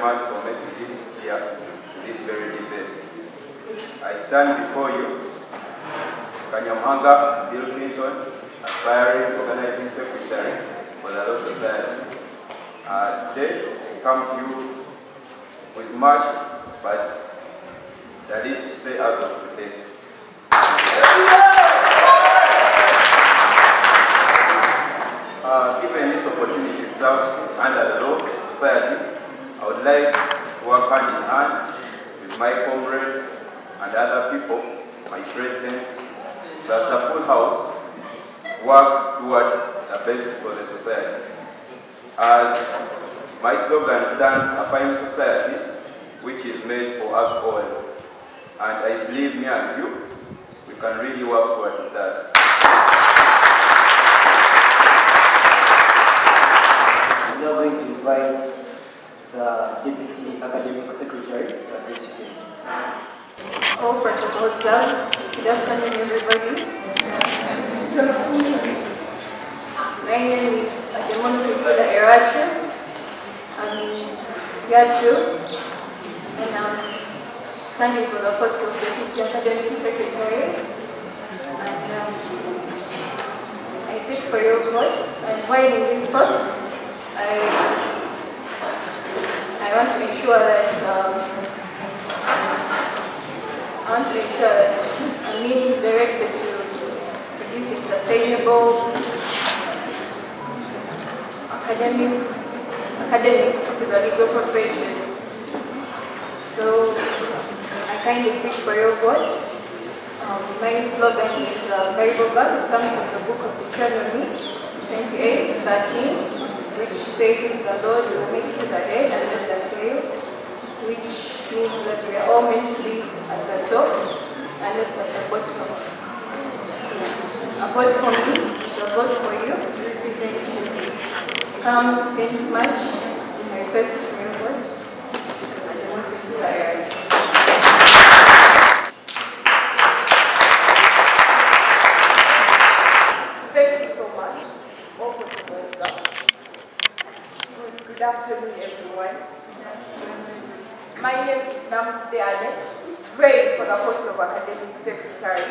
much for making this here this very debate. I stand before you, Kanyamhanga Bill Clinton, aspiring organizing secretary for the Law Society. Uh, today, I come to you with much, but that is to say as of today. Uh, given this opportunity itself under the law society, of life work hand in hand with my comrades and other people, my presidents, plus the full house, work towards the best for the society. As my slogan stands, a fine society which is made for us all. And I believe me and you, we can really work towards that. We are going to invite the Deputy Academic Secretary uh, of this Institute. Oh, first of all, good afternoon, everybody. My name is Ademon Priscilla Eracho. I'm year two, and I'm standing for the post of Deputy Academic Secretary. And um, I sit for your votes, and while in this post, I I want to make sure that um, I want to make sure that the meeting is directed to producing sustainable academic academics to the legal profession. So I kindly seek for your vote. Um, my slogan is uh, Bible verse coming from the book of Deuteronomy 28, 13 which says the Lord will make the head and not the tail, which means that we are all meant to be at the top and not at the bottom. A vote for me, a vote for you to represent you. Come 10th March, my first and I want to see I Thank you so much. Open the doors up. Good, good afternoon, everyone. My name is Namtide Anet, praying for the post of academic secretary.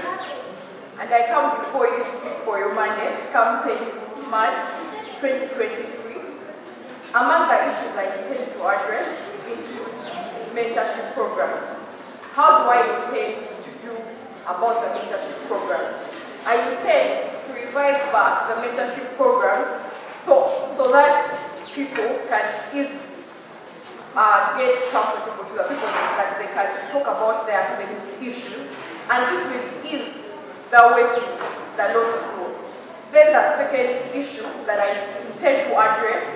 And I come before you to seek for your mandate come 10 March 2023. Among the issues I intend to address include mentorship programs. How do I intend to do about the mentorship programs? I intend to revive back the mentorship programs so, so that people can easily uh, get comfortable to the people that they can talk about their academic issues. And this will ease the way to the law school. Then the second issue that I intend to address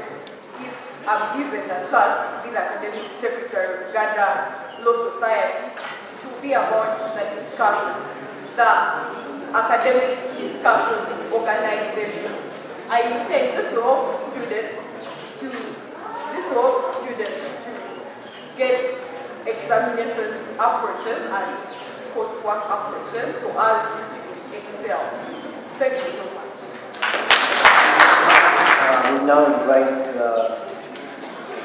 is I'm given the chance to be the academic secretary of Uganda Law Society to be about the discussion, the academic discussion organization. I intend will help students to help students to get examination approaches and coursework approaches so as to excel. Thank you so much. Uh, we now invite the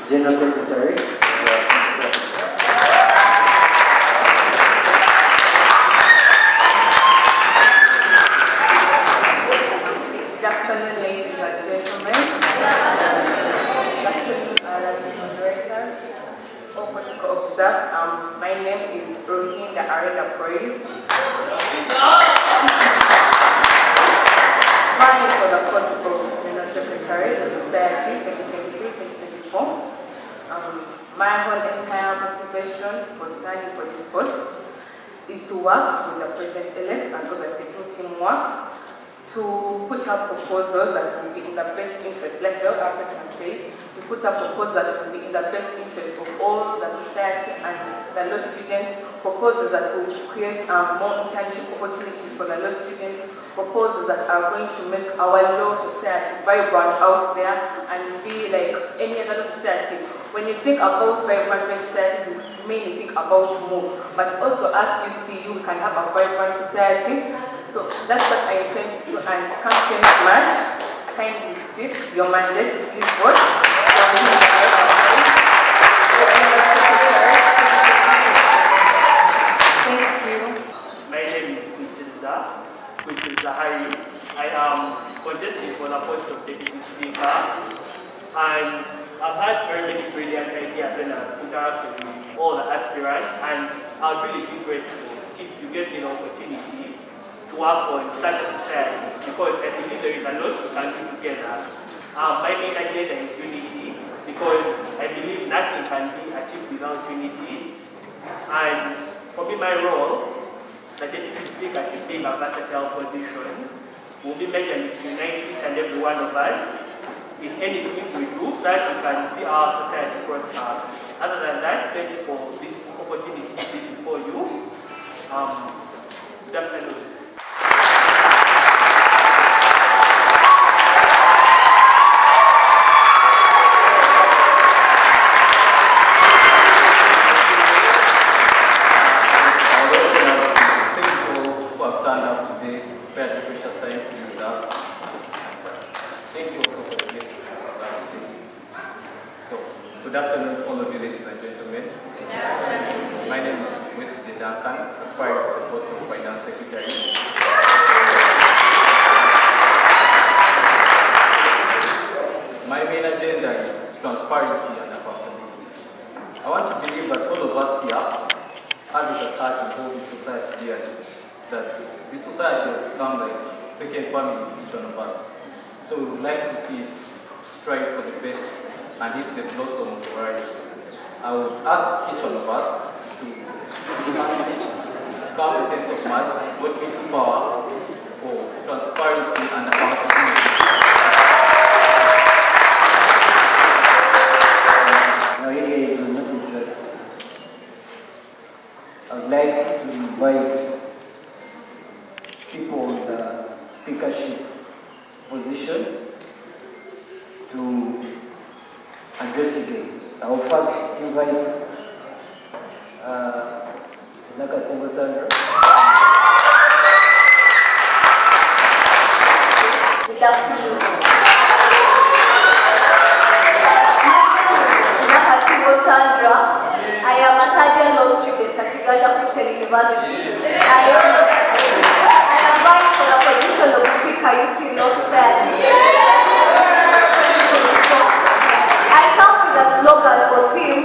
General Secretary. uh, Good afternoon, ladies and gentlemen. Good afternoon, uh, moderators. All protocol observed. Um, my name is Rohinda Arena Praise. Planning for the of General Secretary the Society 2023-2024. Um, my whole entire motivation for standing for this post is to work with the President-elect and other security teamwork to put up proposals that will be in the best interest, like the other can say, to put up proposals that will be in the best interest of all the society and the law students, proposals that will create um, more internship opportunities for the law students, proposals that are going to make our law society vibrant out there and be like any other society. When you think about vibrant societies, you mainly think about more, but also as you see, you can have a vibrant society. So that's what I intend to do and 10th March, kindly receive your mandate, please vote. Thank you. My name is Kuchinza, Kuchinza Hari. I am contesting for the post of deputy speaker, and I've had very many brilliant ideas when I've with all the aspirants, and I'll really be grateful if you get me the opportunity to work on such a society, because I believe there is a lot we can do together. Um, my main agenda is unity, because I believe nothing can be achieved without unity, and for me, my role the deputy speaker should be a versatile position. We'll be measuring unite each and every one of us in anything we do that we can see our society prosper. Other than that, thank you for this opportunity to be before you. Um, good I come with a slogan or theme,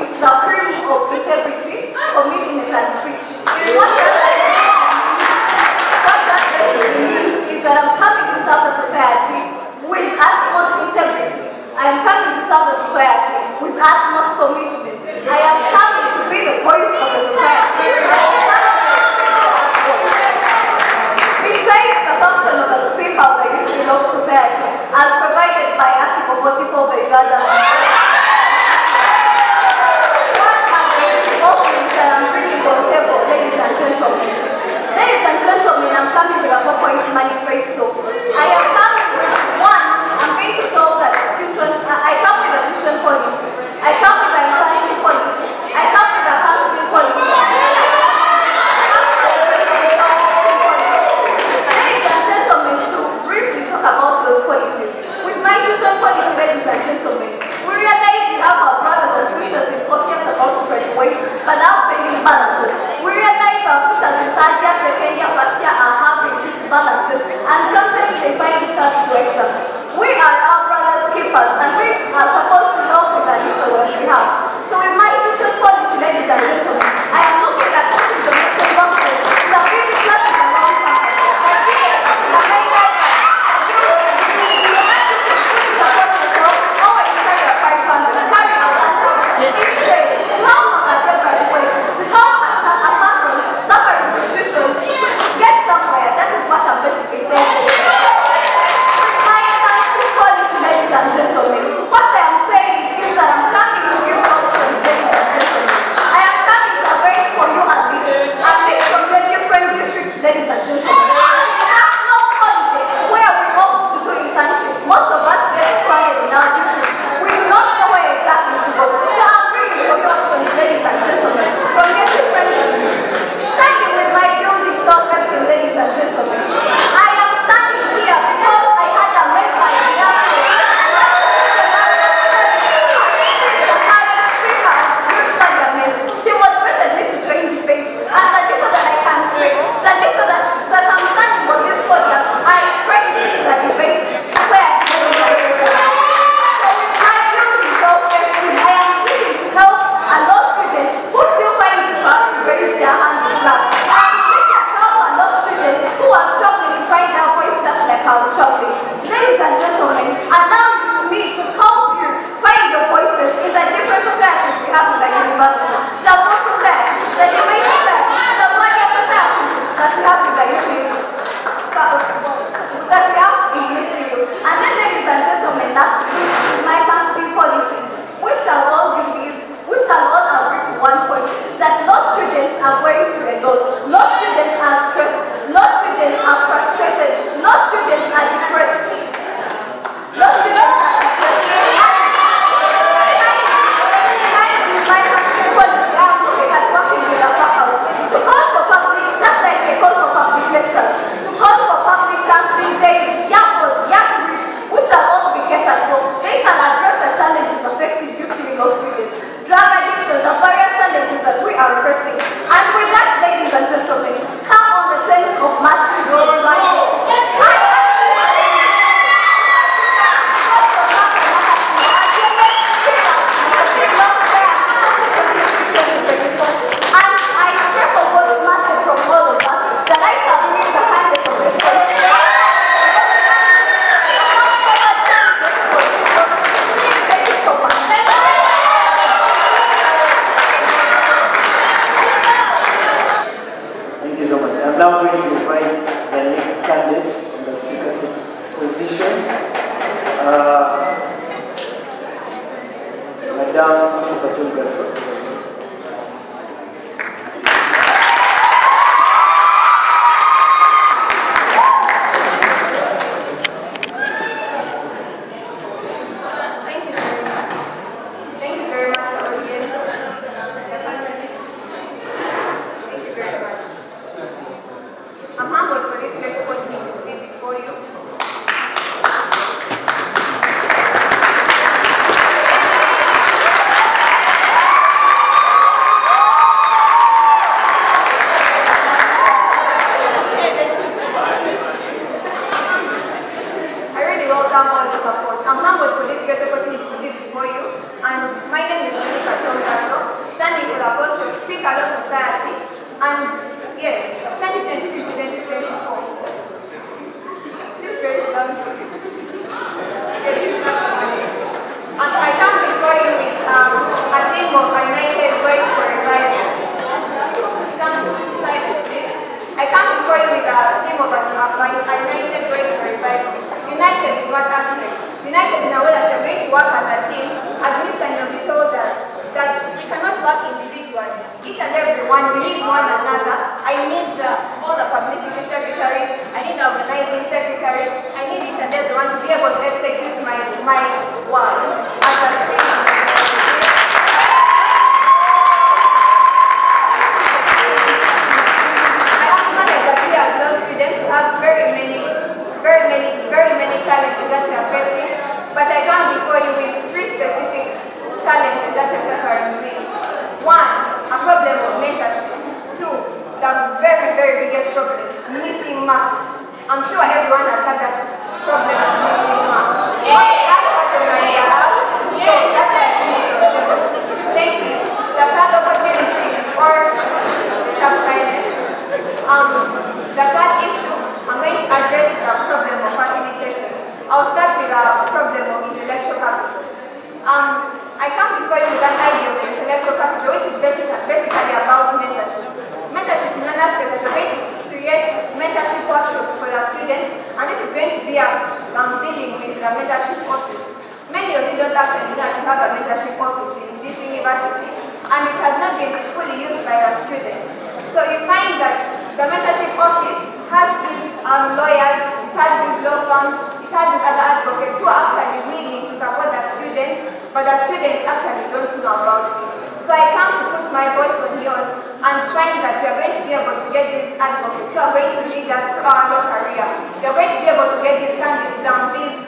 advocates who are going to lead us through our career. Are going to be able to get these candidates down, these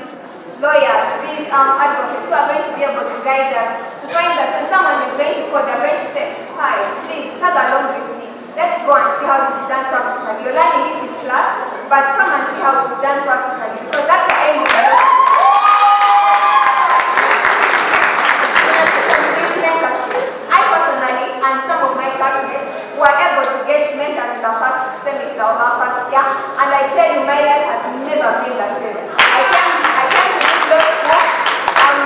lawyers, these um, advocates who are going to be able to guide us to find that when someone is going to court, they're going to say, hi, please tag along with me. Let's go and see how this is done practically. You're learning it in class, but come and see how it is done practically because that's the aim of the law. I personally and some of my classmates were able to get mentors in the first semester of and I tell you, my life has never been the same. I came, I to this law school, um,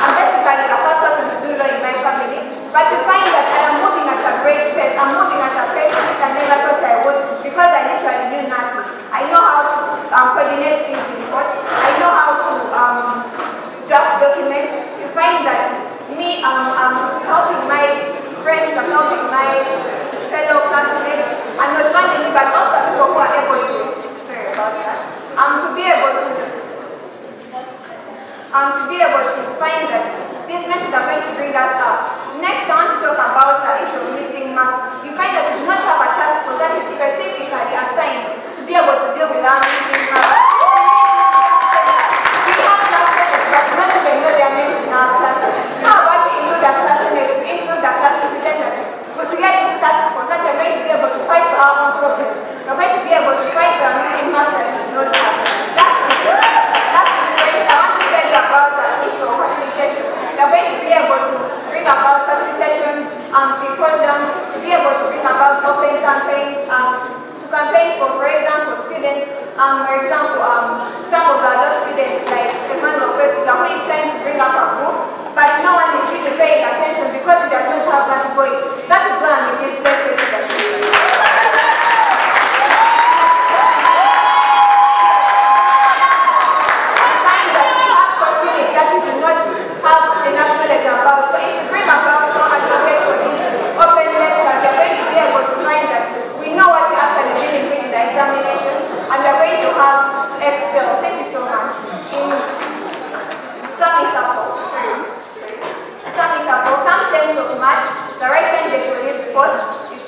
I'm basically the first person to do law in my family, but you find that I am moving at a great pace. I'm moving at a pace which I never thought I would because I literally knew nothing. I know how to um, coordinate things in court. I know how to um, draft documents. You find that me, um, I'm helping my friends, I'm helping my fellow classmates, and not only me, but also people are able to, sorry about that, um, to be able to, um, to be able to find that these methods are going to bring us up. Next, I want to talk about the issue of missing marks. You find that we do not have a task force that is specifically assigned to be able to deal with our missing marks. We have classmates, but we don't even know their names in our classes. How about we include the classmates, we include the class representatives? We create this task force that we're going to be able to fight for our own problems. We're going to be able to fight for our missing marks that we do not have. That's it. That's it. I want to tell you about the issue of facilitation. We're going to be able to bring about facilitation um, symposiums, to be able to bring about open campaigns, um, to campaign for, for students, um, for example, um, some of the other students like Emmanuel Kwesiga, who is trying to bring up a book, but no one is really paying attention because he does not have that voice. That is why I'm in this place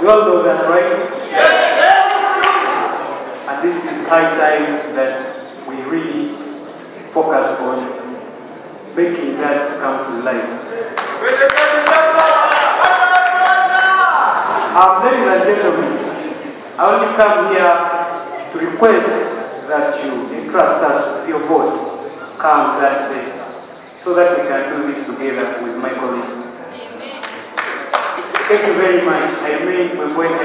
We all know that, right? Yes. And this is high time that we really focus on making that come to life. Um, ladies and gentlemen, I only come here to request that you entrust us with your vote come that day so that we can do this together with my colleagues. Thank you very much. I remain with when I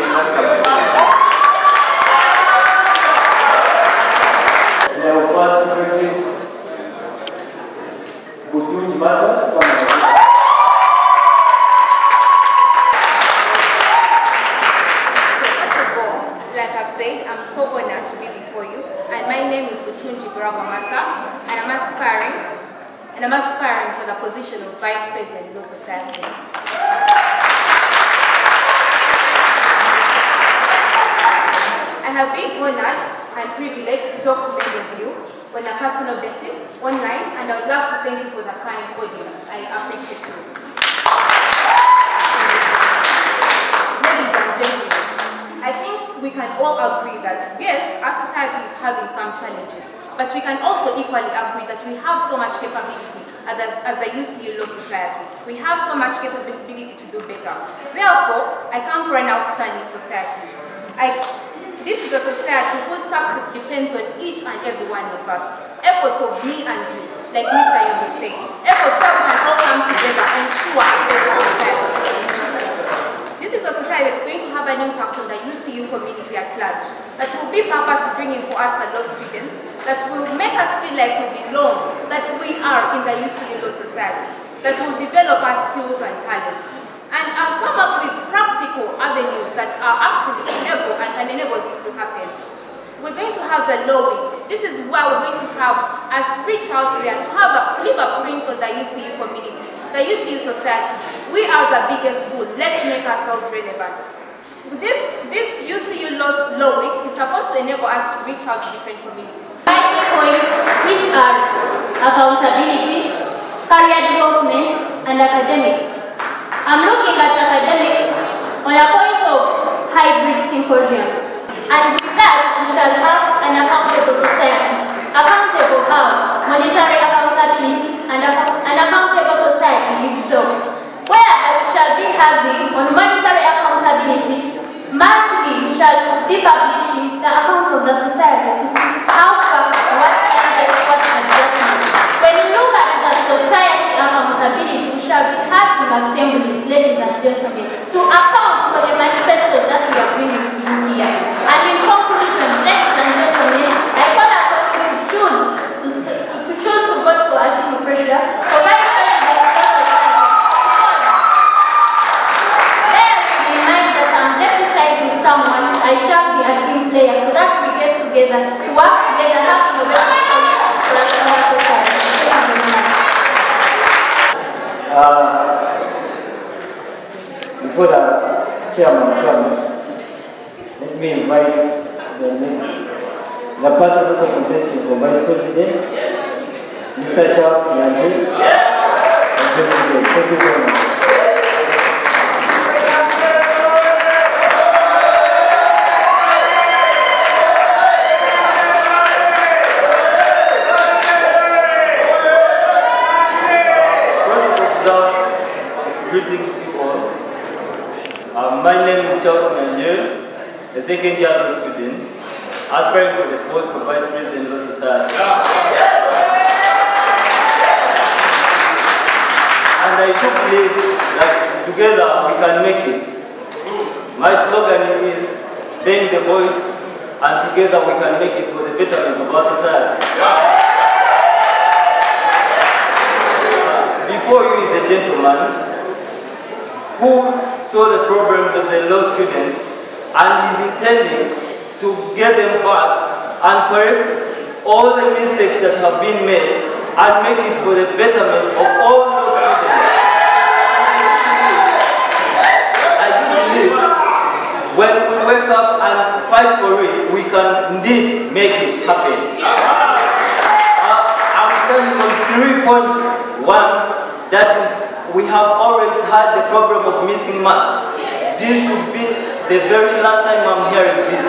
Leo first introduce Butunji Martha. First of all, like I've said, I'm so honored to be before you. And my name is Butunji Buragamata, and I'm aspiring, and I'm aspiring for the position of Vice President Law Society. Have been honored and privileged to talk to many of you on a personal basis, online, and I would love to thank you for the kind audience. I appreciate you. Ladies and gentlemen, I think we can all agree that yes, our society is having some challenges, but we can also equally agree that we have so much capability as, as the UCU Law Society. We have so much capability to do better. Therefore, I come for an outstanding society. I, this is a society whose success depends on each and every one of us. Efforts of me and you, like Mr. Yomi said. Efforts that we can all come together and ensure a better society. This is a society that's going to have an impact on the UCU community at large, that will be purpose bringing for us the law students, that will make us feel like we belong, that we are in the UCU Law Society, that will develop our skills and talents. And I've come up with practical avenues that are actually enable and can enable this to happen. We're going to have the week. This is where we're going to have us reach out there to have a, to leave a print on the UCU community, the UCU society. We are the biggest school. Let's make ourselves relevant. This, this UCU Law, law Week is supposed to enable us to reach out to different communities. Five points which are accountability, career development, and academics. I'm looking at academics on a point of hybrid symposiums. And with that, we shall have an accountable society. Accountable how? Monetary accountability and an accountable society itself. Where we shall be having on monetary accountability, monthly shall be publishing the account of the society to see how far, what changes, what adjustments. When you look at the society accountability, we shall be having assemblies, ladies and gentlemen, to account for the manifestos that we are bringing to you here. And in conclusion, ladies and gentlemen, I call upon you to choose to, to choose to vote for Asimo Pressure for Vice President of the mind that I'm deputizing someone, I shall be a team player so that we get together to work together, have for our society. Thank you very much. Uh, before the chairman comes, let me invite the, the person also contesting vice president, Mr. Charles. President, thank you so much. Greetings second year law student, aspiring for the post of Vice President Law Society. And I do believe that together we can make it. My slogan is being the voice and together we can make it for the betterment of our society. Before you is a gentleman who saw the problems of the law students and is intending to get them back and correct all the mistakes that have been made and make it for the betterment of all law students. I do believe when we wake up and fight for it, we can indeed make it happen. Uh, I'm standing on three points. One, that is, we have always had the problem of missing maths. This should be the very last time I'm hearing this.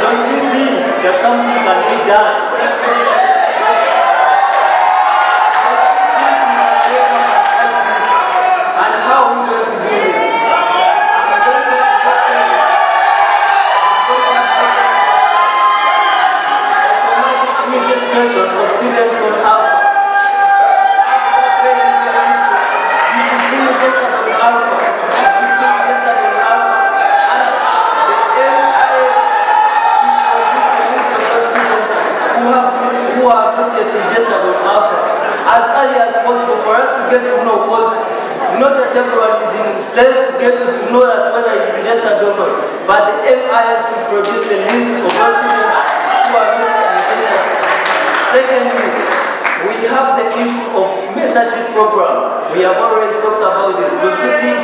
Don't you think that something can be done? That everyone is in place to get to, know that whether it's registered or not. But the MIS should produce the list of those students who are not. Secondly, we have the issue of mentorship programs. We have already talked about this. Don't you think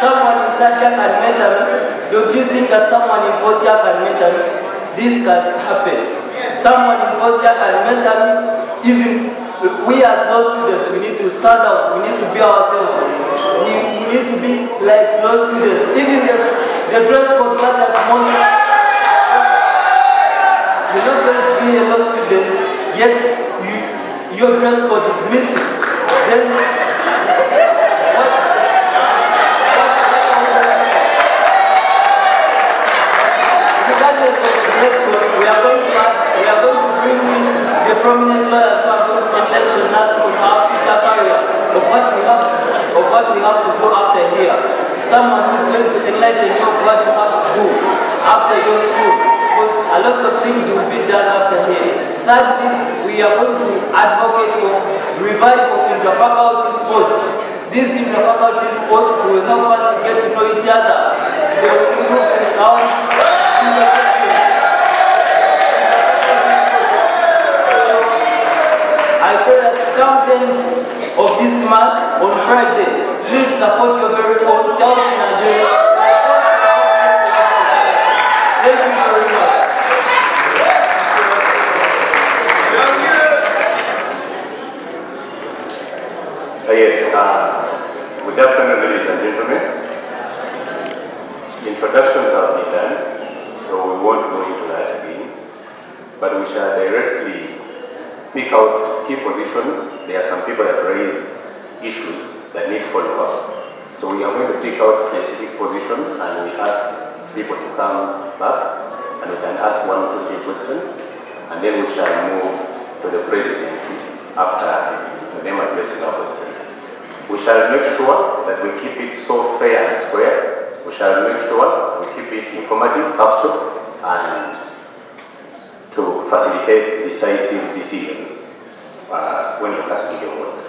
someone in third year can mentor me? Don't you think that someone in fourth year can mentor me? This can happen. Someone in fourth year can mentor me. Even we as those students, we need to stand out. We need to be ourselves. Need to be like those students. Even the, the dress code matters most. You're not going to be a law student, yet you, your dress code is missing. Then, to to prominent lawyers who are going to enlighten us on our future career of what we have, of what we have to here. Someone who's going to enlighten you of what you have to do after your school. Because a lot of things will be done after here. Thirdly, we are going to advocate for revival inter-faculty sports. These inter-faculty sports will help us to get to know each other. They will improve come 10 of this month on Friday, please support your very own Charles Nigeria. Thank you very much. Uh, yes, uh, good afternoon, ladies and gentlemen. Introductions have been done, so we won't go into that again. But we shall directly pick out key positions. There are some people that raise issues that need follow-up. So we are going to pick out specific positions and we ask people to come back and we can ask one, two, three questions. And then we shall move to the presidency after the name addressing our questions. We shall make sure that we keep it so fair and square. We shall make sure we keep it informative, factual, and to facilitate decisive decisions uh, when you're casting your vote.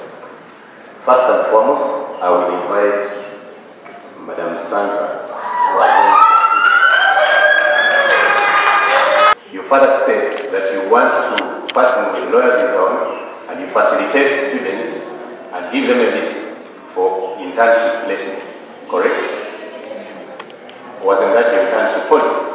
First and foremost, I will invite Madam Sandra. Your father state that you want to partner with lawyers in town and you facilitate students and give them a list for internship placements, correct? Wasn't that your internship policy?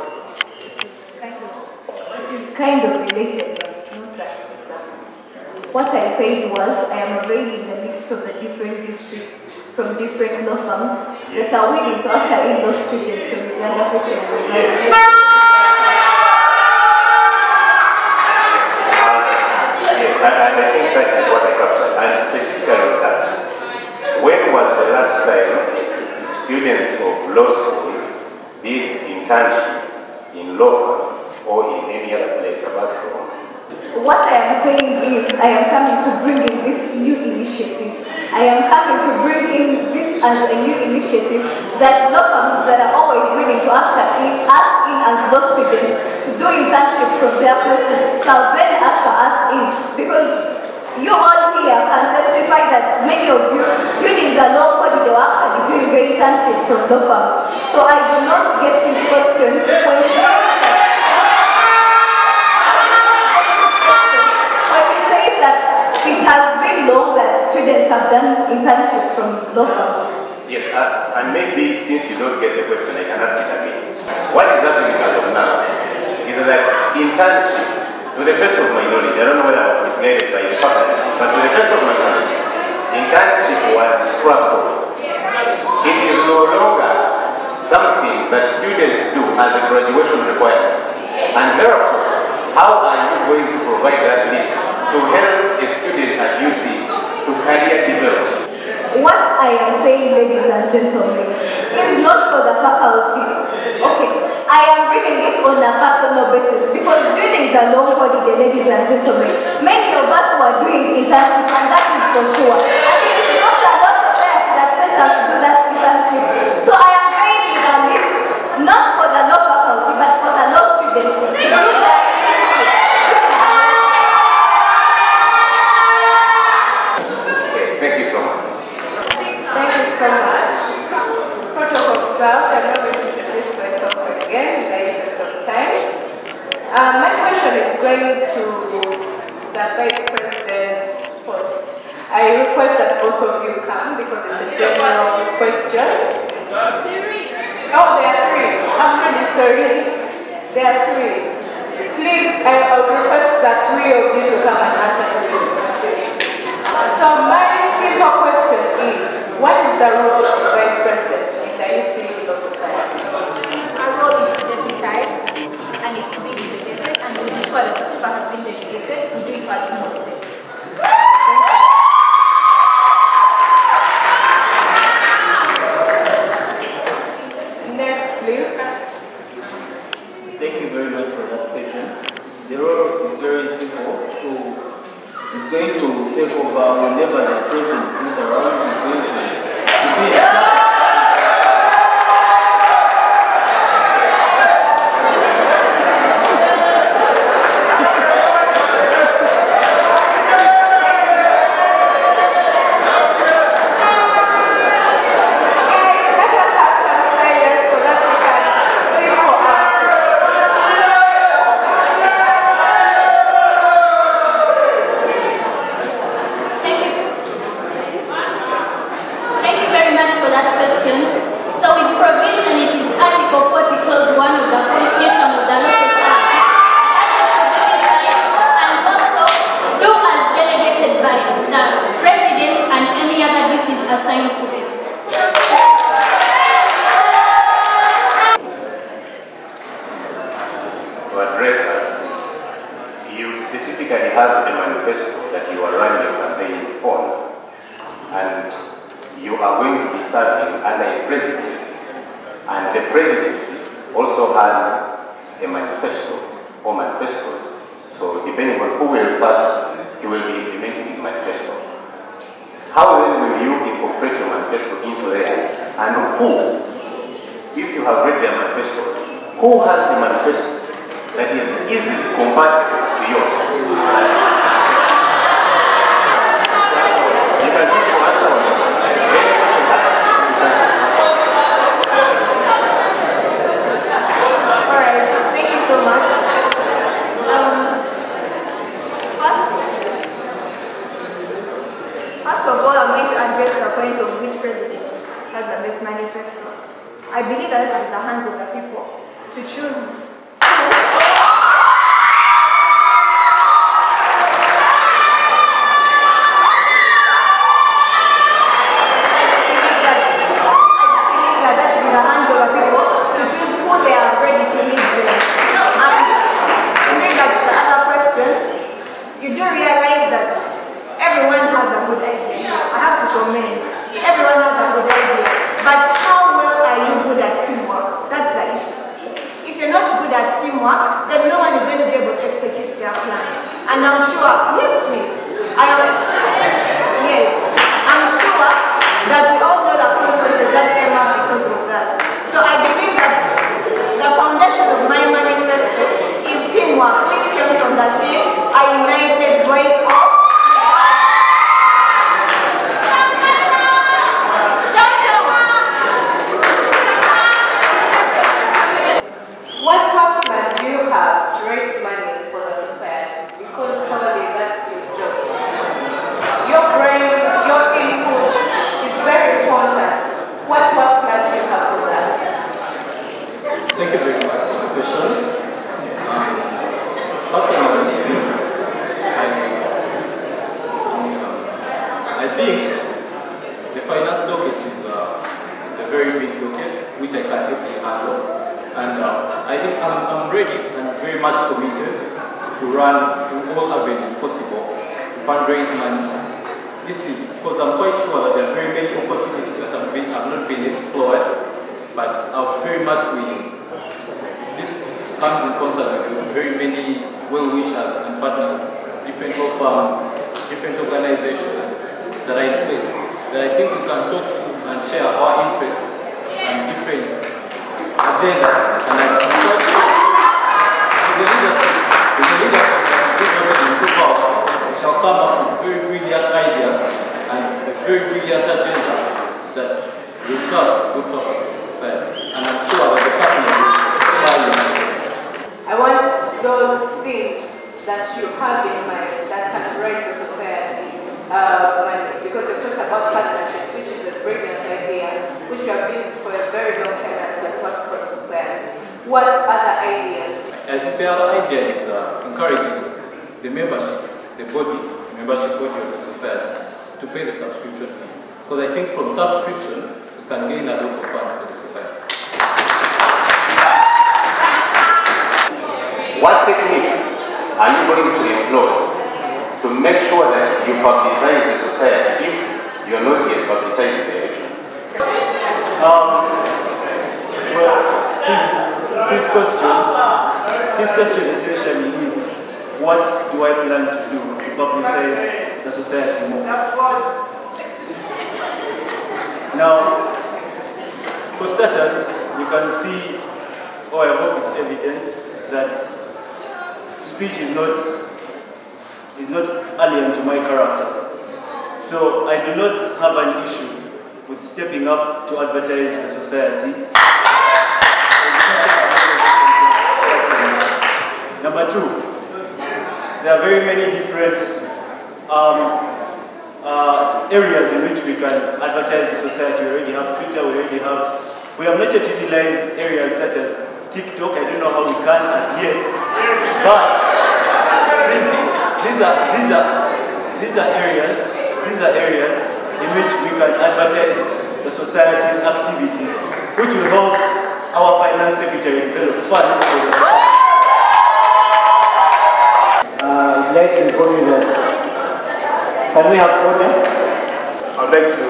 It is kind of related, but not that exactly. What I said was I am availing the from different law firms that are willing to usher in those students from Uganda First and Uganda. I, think that is what I captured, and specifically that. When was the last time students of law school did internship in law firms or in any other place apart from What I am saying is, I am coming to bring in this new initiative. I am coming to bring in this as a new initiative that law firms that are always willing to usher in, us in as law students to do internship from their places shall then usher us in because you all here can testify that many of you during the law corridor actually doing your internship from law firms. So I do not get his question when he when he says that it has been long that students have done internship from law firms. Yes, uh, and maybe since you don't get the question, I can ask it again. What is happening as of now is that internship, to the best of my knowledge, I don't know whether I was misled by the faculty, but to the best of my knowledge, internship was scrapped. It is no longer something that students do as a graduation requirement. And therefore, how are you going to provide that list to help a student at UC to career develop? What I am saying, ladies and gentlemen, is not for the faculty. Okay, I am bringing it on a personal basis because during the long holiday, ladies and gentlemen, many of us were doing internship, and that is for sure. And it is not the law society that sent us to do that internship. So I am bringing the list, not for the law faculty, but for the law students to do that internship. Okay, thank you so much. Thank you so much. Protocol 12, I'm not going to introduce myself again in the interest of time. Um, my question is going to the Vice President's post. I request that both of you come because it's a general question. Oh, there are three. I'm really sorry. There are three. Please, I I request that three of you to come and answer to this. So my simple question is, what is the role of the Vice President in the UC Law Society? Our role is to deputize and it's to be dedicated and we ensure that whatever has been dedicated, we do it to our utmost best. Next, please. Thank you very much for that question. The role is very simple. To is going to take over whenever the president is around. Is going to, well-wishers and partners, different law firms, um, different organizations that are in place, that I think we can talk to and share our interests and different agendas. And I thought the leadership, the leadership government took out, we shall come up with very brilliant ideas and a very brilliant agenda that will serve good purpose. And I'm sure that the partners will I want those that you have in mind that can raise the society. Uh, when- because you talked about partnerships, which is a brilliant idea, which you have used for a very long time and has worked for the society. What other ideas? I think the other idea is uh, encouraging the membership, the body, membership body of the society to pay the subscription fees. Because I think from subscription, you can gain a lot of funds for the society. What techniques are you going to employ to make sure that you publicize the society if you're not yet publicizing the election? Um, well, his, his question, his question essentially is, what do I plan to do to publicize the society more? Now, for starters, you can see, or I hope it's evident, that speech is not is not alien to my character. So I do not have an issue with stepping up to advertise the society. Number two, there are very many different um, uh, areas in which we can advertise the society. We already have Twitter, we already have, we have not yet utilized areas such as TikTok. I don't know how we can as yet, but these, these are these are these are areas these are areas in which we can advertise the society's activities, which will help our finance secretary develop funds for the. Uh, I'd like to inform you that. Can we have order? I'd like to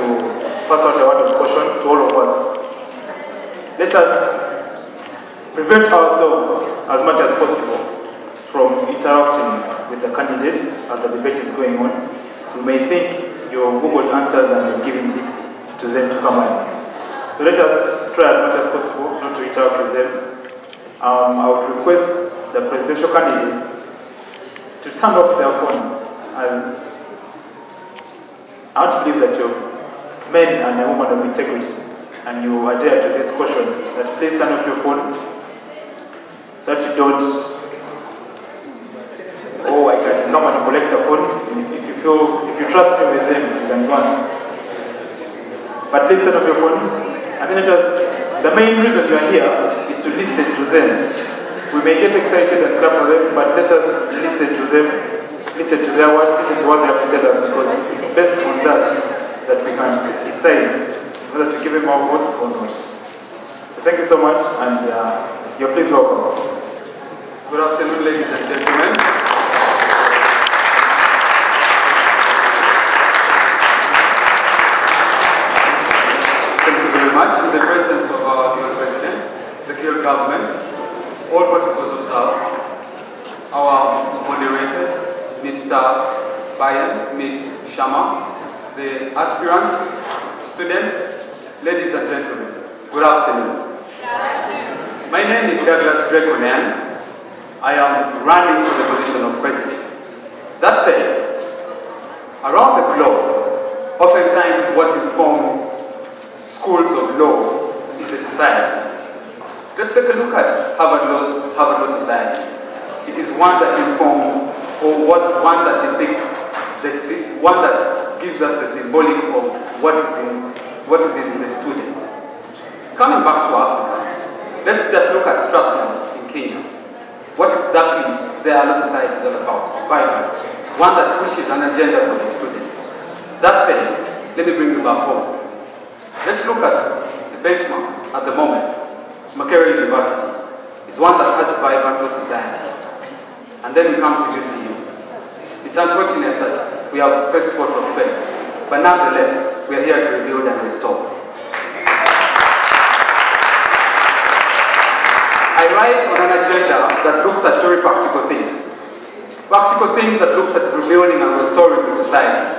pass out a word of caution to all of us. Let us prevent ourselves as much as possible from interacting with the candidates as the debate is going on. You may think your Google answers giving it to them to come in. So let us try as much as possible not to interact with them. Um, I would request the presidential candidates to turn off their phones as I to believe that you're men and a woman of integrity and you adhere to this question that please turn off your phone so that you don't oh I can come and collect the phones if you feel if you trust me with them you can go. But please turn off your phones then let us the main reason you are here is to listen to them. We may get excited and clap for them, but let us listen to them, listen to their words, listen to what they have to tell us because it's based on that that we can decide whether to give them our votes or not. So thank you so much and uh, you're please welcome. Good afternoon, ladies and gentlemen. Thank you very much. In the presence of our dear President, the Kyiv government, all protocols observed, our moderators, Mr. Bayan, Ms. Shama, the aspirants, students, ladies and gentlemen, good afternoon. My name is Douglas Draconan. I am running for the position of president. That said, around the globe, oftentimes what informs schools of law is the society. So let's take a look at Harvard Law, Harvard Law Society. It is one that informs, or what one that depicts, the one that gives us the symbolic of what is in what is in the students. Coming back to Africa, let's just look at Strathmore in Kenya. What exactly their law society is all about? Vibrant. One that pushes an agenda for the students. That said, let me bring you back home. Let's look at the benchmark at the moment, Makerere University, is one that has a vibrant society. And then we come to UCU. It's unfortunate that we have first port of first, but nonetheless, we are here to rebuild and restore. I write on an agenda that looks at very practical things. Practical things that looks at rebuilding and restoring the society.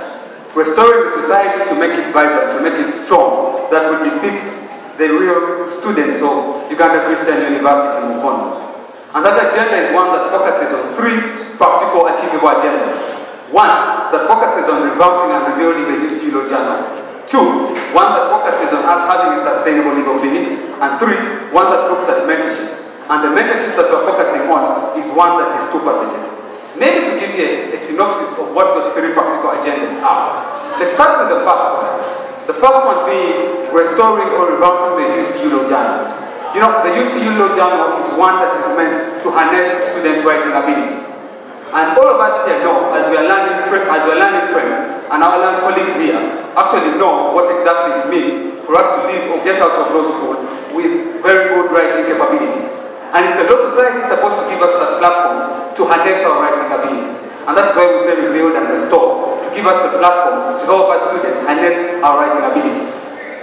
Restoring the society to make it vibrant, to make it strong, that would depict the real students of Uganda Christian University in Mukono. And that agenda is one that focuses on three practical achievable agendas. One, that focuses on revamping and rebuilding the UC Law Journal. Two, one that focuses on us having a sustainable legal clinic. And three, one that looks at mentorship. And the mentorship that we're focusing on is one that is two percent. Maybe to give you a, a synopsis of what those three practical agendas are. Let's start with the first one. The first one being restoring or revamping the UCU Journal. You know, the UCU Journal is one that is meant to harness students' writing abilities. And all of us here know, as we are learning, as we are learning friends, and our learning colleagues here, actually know what exactly it means for us to leave or get out of law school with very good writing capabilities. And it's the Law Society is supposed to give us that platform to harness our writing abilities. And that's why we say rebuild and restore, to give us a platform to help our students harness our writing abilities.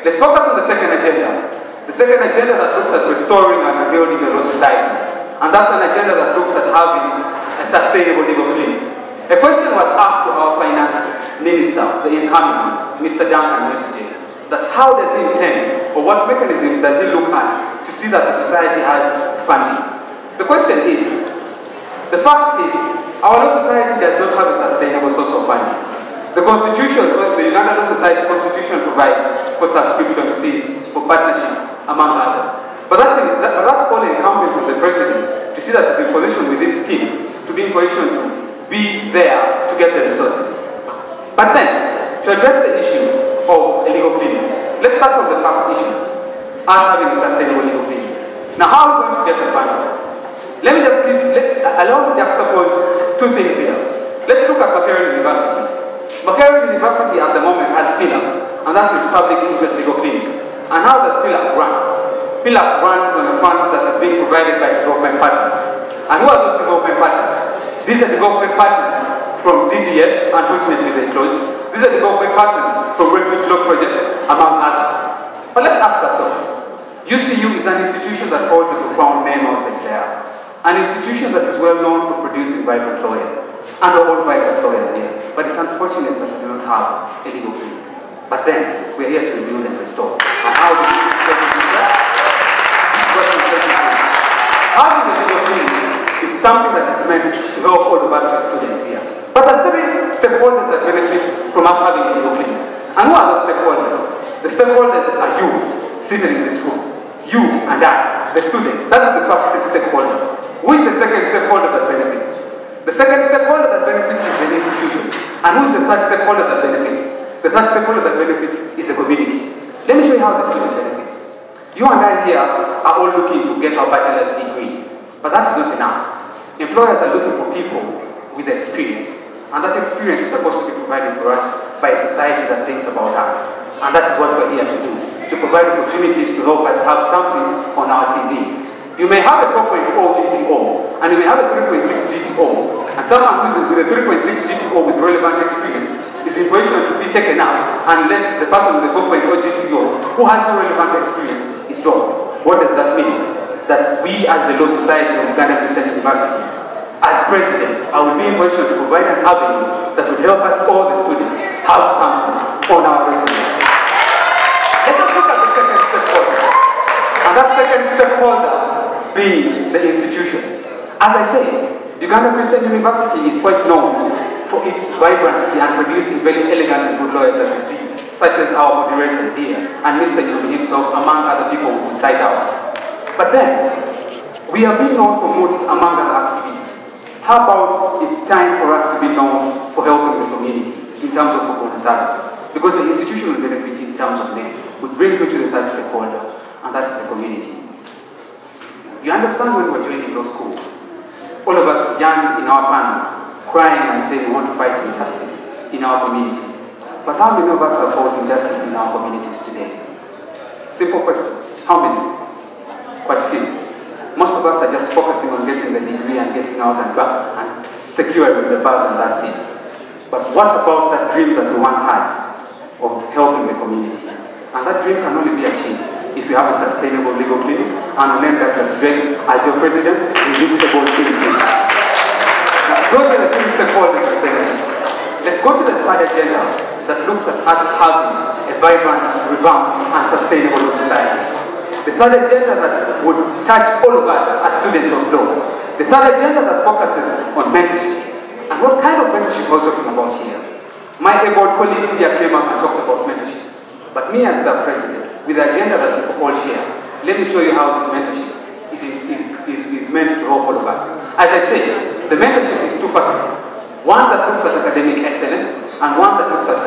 Let's focus on the second agenda. The second agenda that looks at restoring and rebuilding the Law Society. And that's an agenda that looks at having a sustainable legal clinic. A question was asked to our finance minister, the incoming, Mr. Duncan yesterday, that how does he intend, or what mechanism does he look at to see that the society has funding? The question is, the fact is, our law society does not have a sustainable source of funding. The constitution, uh, the Uganda Law Society constitution provides for subscription fees, for partnerships, among others. But that's, in, that, that's all incumbent on the president to see that he's in position with this scheme, to be in position to be there to get the resources. But then, to address the issue of illegal legal clinic, let's start from the first issue, us having sustainable legal. Now, how are we going to get the funding? Let me just give, let, allow me to juxtapose two things here. Let's look at Makerere University. Makerere University at the moment has PILA, and that is Public Interest Legal Clinic. And how does PILA run? PILA runs on the funds that is being provided by development partners. And who are those development partners? These are development partners from DGF, unfortunately they closed. These are development partners from Refugee Law Project, among others. But let's ask ourselves, UCU is an institution that holds a profound name outside there. An institution that is well known for producing vibrant lawyers. And all vibrant lawyers here. But it's unfortunate that we do not have a legal clinic. But then, we're here to rebuild and restore. And how do we do that? Having a legal is something that is meant to help all of us as students here. But are three stakeholders that benefit from us having a legal. And who are those stakeholders? The stakeholders are you, sitting in this room. You and I, the student. That is the first stakeholder. Who is the second stakeholder that benefits? The second stakeholder that benefits is an institution. And who is the third stakeholder that benefits? The third stakeholder that benefits is the community. Let me show you how the student benefits. You and I here are all looking to get our bachelor's degree. But that is not enough. Employers are looking for people with experience. And that experience is supposed to be provided for us by a society that thinks about us. And that is what we're here to do. To provide opportunities to help us have something on our CV. You may have a 4.0 GPO, and you may have a 3.6 GPO, and someone with a 3.6 GPO with relevant experience is in position to be taken up and let the person with the 4.0 GPO who has no relevant experience is dropped. What does that mean? That we as the Law Society of Uganda Christian University, as president, I will be in position to provide an avenue that will help us all the students have something on our resume. Let us look at the second stakeholder. And that second stakeholder being the institution. As I say, Uganda Christian University is quite known for its vibrancy and producing very elegant and good lawyers as you see, such as our moderators here, and Mr. Yomi himself, among other people who cite out. But then, we have been known for moots among other activities. How about it's time for us to be known for helping the community in terms of football services? Because the institution will benefit in terms of name, which brings me to the third stakeholder, and that is the community. You understand when we're joining law school, all of us young in our panels, crying and saying we want to fight injustice in our communities. But how many of us have fought injustice in our communities today? Simple question. How many? Quite few. Most of us are just focusing on getting the degree and getting out and back and securing the bag and that's it. But what about that dream that we once had of helping the community? And that dream can only be achieved if you have a sustainable legal clinic and name Douglas Drake as your president, clinic. Now, those are the things into. Let's go to the third agenda that looks at us having a vibrant, revamped, and sustainable society. The third agenda that would touch all of us as students of law. The third agenda that focuses on mentorship. And what kind of mentorship are we talking about here? My able colleagues here came up and talked about mentorship. But me as the president, with the agenda that we all share, let me show you how this mentorship is, is, is, is meant to help all of us. As I said, the mentorship is two-faceted. One that looks at academic excellence and one that looks at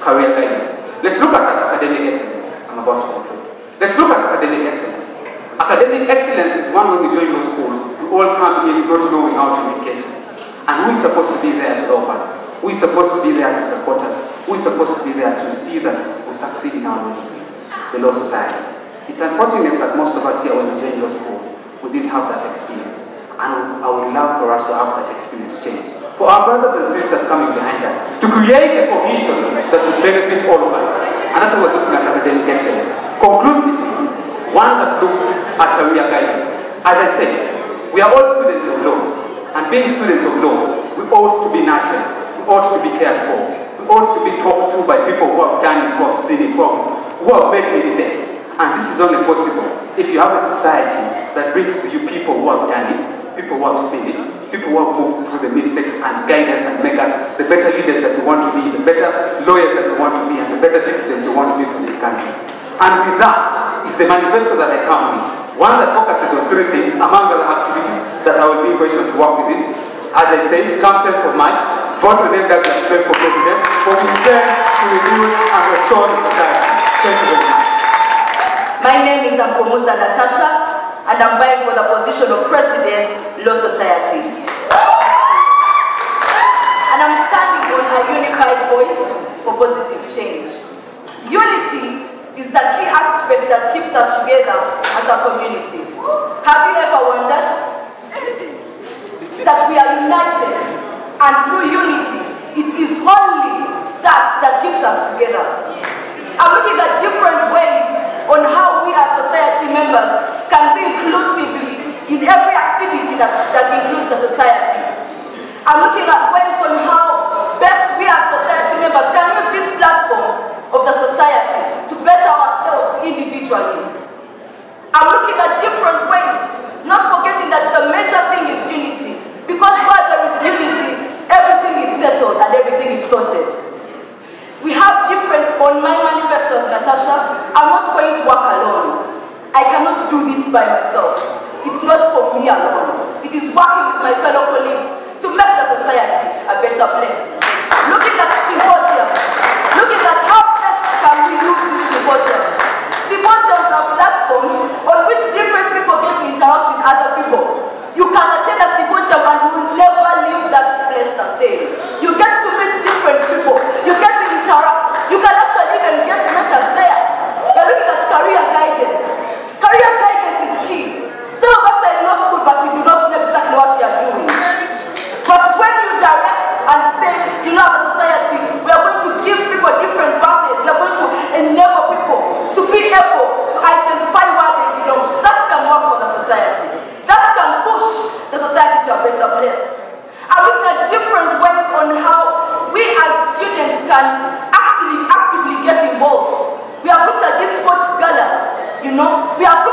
career guidance. Let's look at academic excellence. I'm about to conclude. Let's look at academic excellence. Academic excellence is one when we join law school, we all come in not knowing how to make cases. And who is supposed to be there to help us? Who is supposed to be there to support us? Who is supposed to be there to see that we succeed in our degree? The law society. It's unfortunate that most of us here when we joined law school, we didn't have that experience. And I would love for us to have that experience change. For our brothers and sisters coming behind us, to create a cohesion that will benefit all of us. And that's why we're looking at academic excellence. Conclusively, one that looks at career guidance. As I said, we are all students of law. And being students of law, we ought to be nurtured. We ought to be cared for. We ought to be talked to by people who have done it, who have seen it, who have, who have made mistakes. And this is only possible if you have a society that brings to you people who have done it, people who have seen it, people who have moved through the mistakes and guide us and make us the better leaders that we want to be, the better lawyers that we want to be, and the better citizens we want to be for this country. And with that is the manifesto that I come with. One that focuses on three things, among other activities that I will be in position to work with this. As I say, come 10th of March, vote for them that will for president, for we to renew and restore the society. My name is Ampomuza Natasha, and I'm vying for the position of President, Law Society. And I'm standing on a unified voice for positive change. Unity is the key aspect that keeps us together as a community. Have you ever wondered that we are united and through unity, it is only that that keeps us together. I'm looking at different ways on how we as society members can be inclusively in every activity that, that includes the society. I'm looking at ways on how best we as society members can use this platform of the society to better ourselves individually. I'm looking at different ways, not forgetting that the major thing is unity. Because where there is unity, everything is settled and everything is sorted. We have different, on my manifestos, Natasha, I'm not going to work alone. I cannot do this by myself. It's not for me alone. It is working with my fellow colleagues to make the society a better place. Looking at symposiums, looking at how best can we use these symposiums. Symposiums are platforms on which different people get to interact with other people. You can attend a symposium and you will never leave that place the same. You get to meet different people. You get to interact. You can actually even get mentors there. We're looking at career guidance. Career guidance is key. Some of us are in law school, but we do not know exactly what we are doing. But when you direct and say, you know, as a society, we are going to give people different pathways. We are going to enable people to be able to identify where they belong. That can work for the society. That can push the society to a better place. I'm looking at different ways on how we as students can actively, actively get involved. We have looked at these sports galas, you know. We have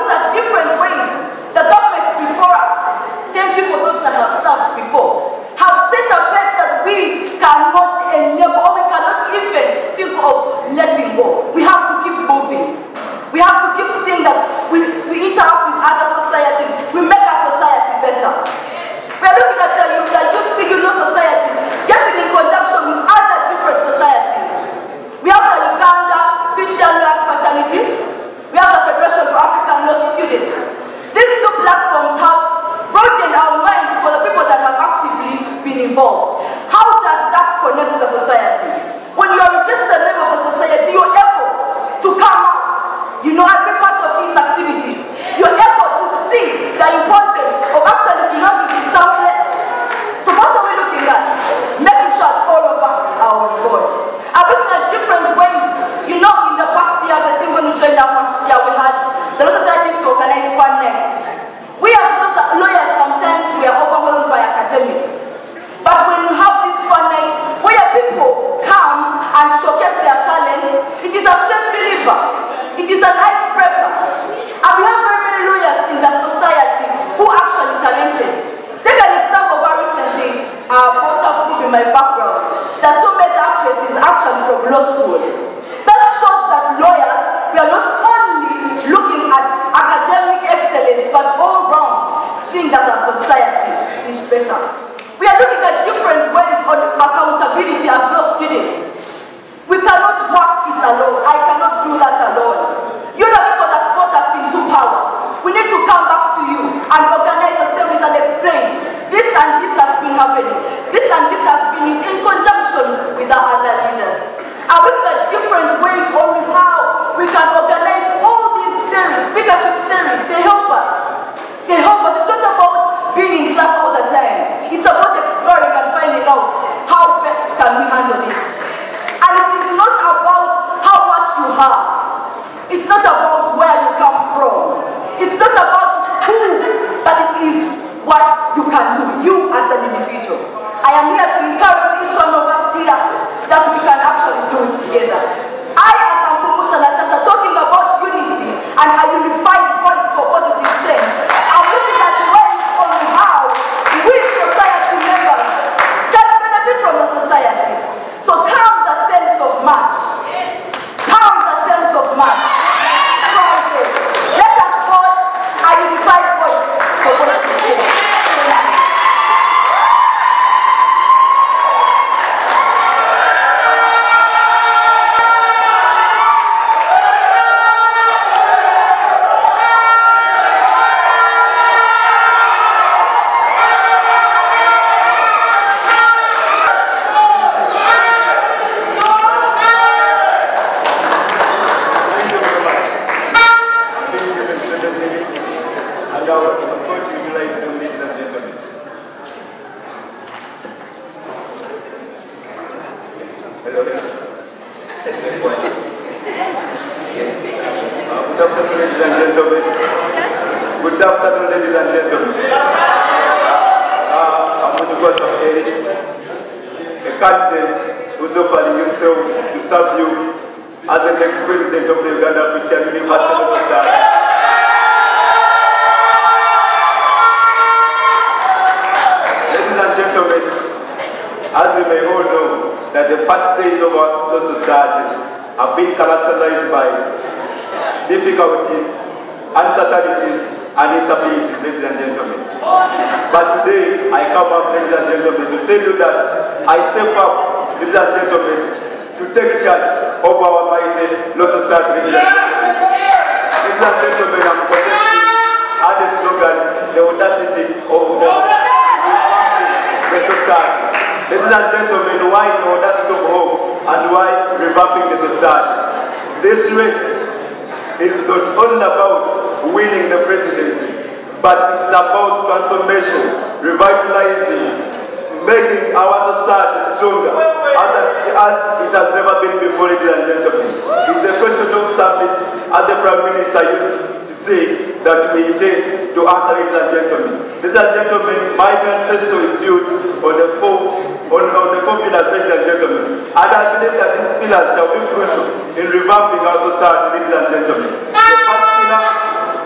ladies and gentlemen, it's question of service as the Prime Minister used to say that we intend to answer, ladies and gentlemen. Ladies and gentlemen, my manifesto is built on the four, on, on the four pillars, ladies and gentlemen. And I believe that these pillars shall be crucial in revamping our society, ladies and gentlemen. The first pillar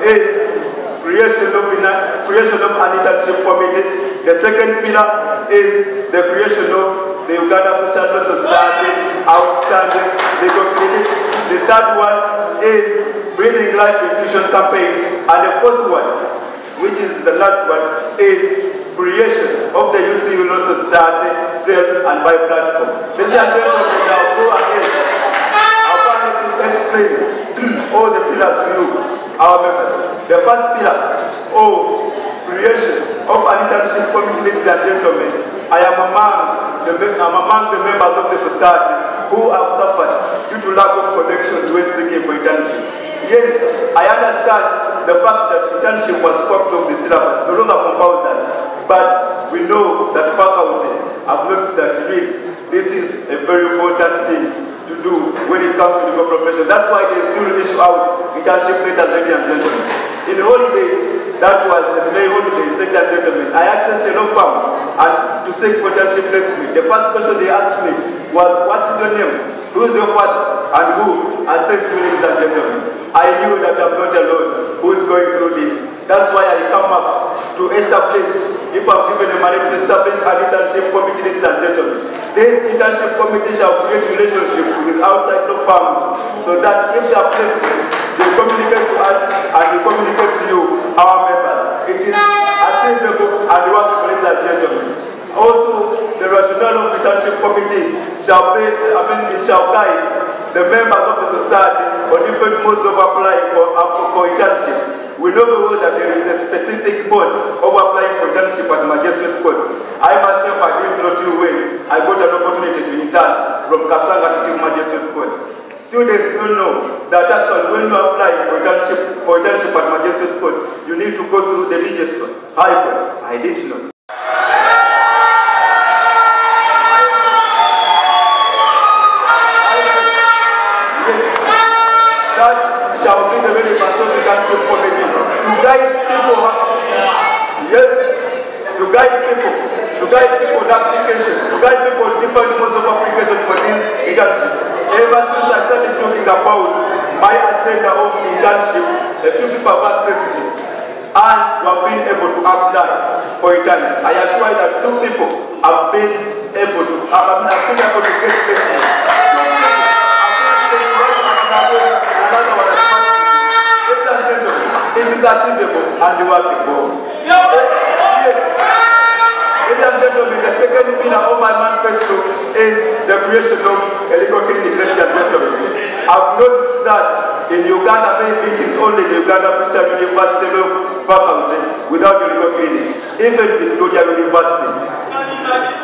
is creation of, creation of an internship committee. The second pillar is the creation of the Uganda Christian Society, outstanding. The, the third one is Breathing Life Nutrition Campaign. And the fourth one, which is the last one, is creation of the UCU Law Society cell and by platform. Ladies and gentlemen, now go ahead. I want to explain all the pillars to you, our members. The first pillar, oh, creation of an internship committee, ladies and gentlemen. I am a man the, among the members of the society who have suffered due to lack of connections when seeking for internship. Yes, I understand the fact that internship was swapped off the syllabus, no longer compulsory, but we know that faculty have noticed that really this is a very important thing to do when it comes to legal profession. That's why they still issue out internship letters, ladies and gentlemen. In holidays, that was the May ladies and gentlemen, I accessed a law firm and to seek for internship next week. The first question they asked me was, what is your name? Who is your father? And who? I said to ladies and gentlemen, I knew that I'm not alone who is going through this. That's why I come up to establish, if I'm given the money to establish an internship committee, ladies and gentlemen. This internship committee shall create relationships with outside law firms so that if they are placements, communicate to us and we communicate to you, our members. It is achievable and workable, ladies and gentlemen. Also, the rationale of the internship committee shall be, I mean, it shall guide the members of the society on different modes of applying for, uh, for internships. We know very well that there is a specific mode of applying for internship at magistrate courts. I myself, I didn't know till when I got an opportunity to intern from Kasangati Chief Magistrate Court. Students don't know that actually when you apply for internship, for internship at Magistrate Court, you need to go through the register, High Court. I didn't know. that shall be the the internship committee. To guide people yes, to guide people. To guide people on application. To guide people different modes of application for this internship ever since i started talking about my agenda of internship a few people have access to it and we have been able to apply for internship i assure you that two people have been able to have been able to get It is achievable and workable. The of a legal clinic, ladies and. I've noticed that in Uganda, maybe it is only the Uganda Christian University Law faculty without a legal clinic. Even Victoria University,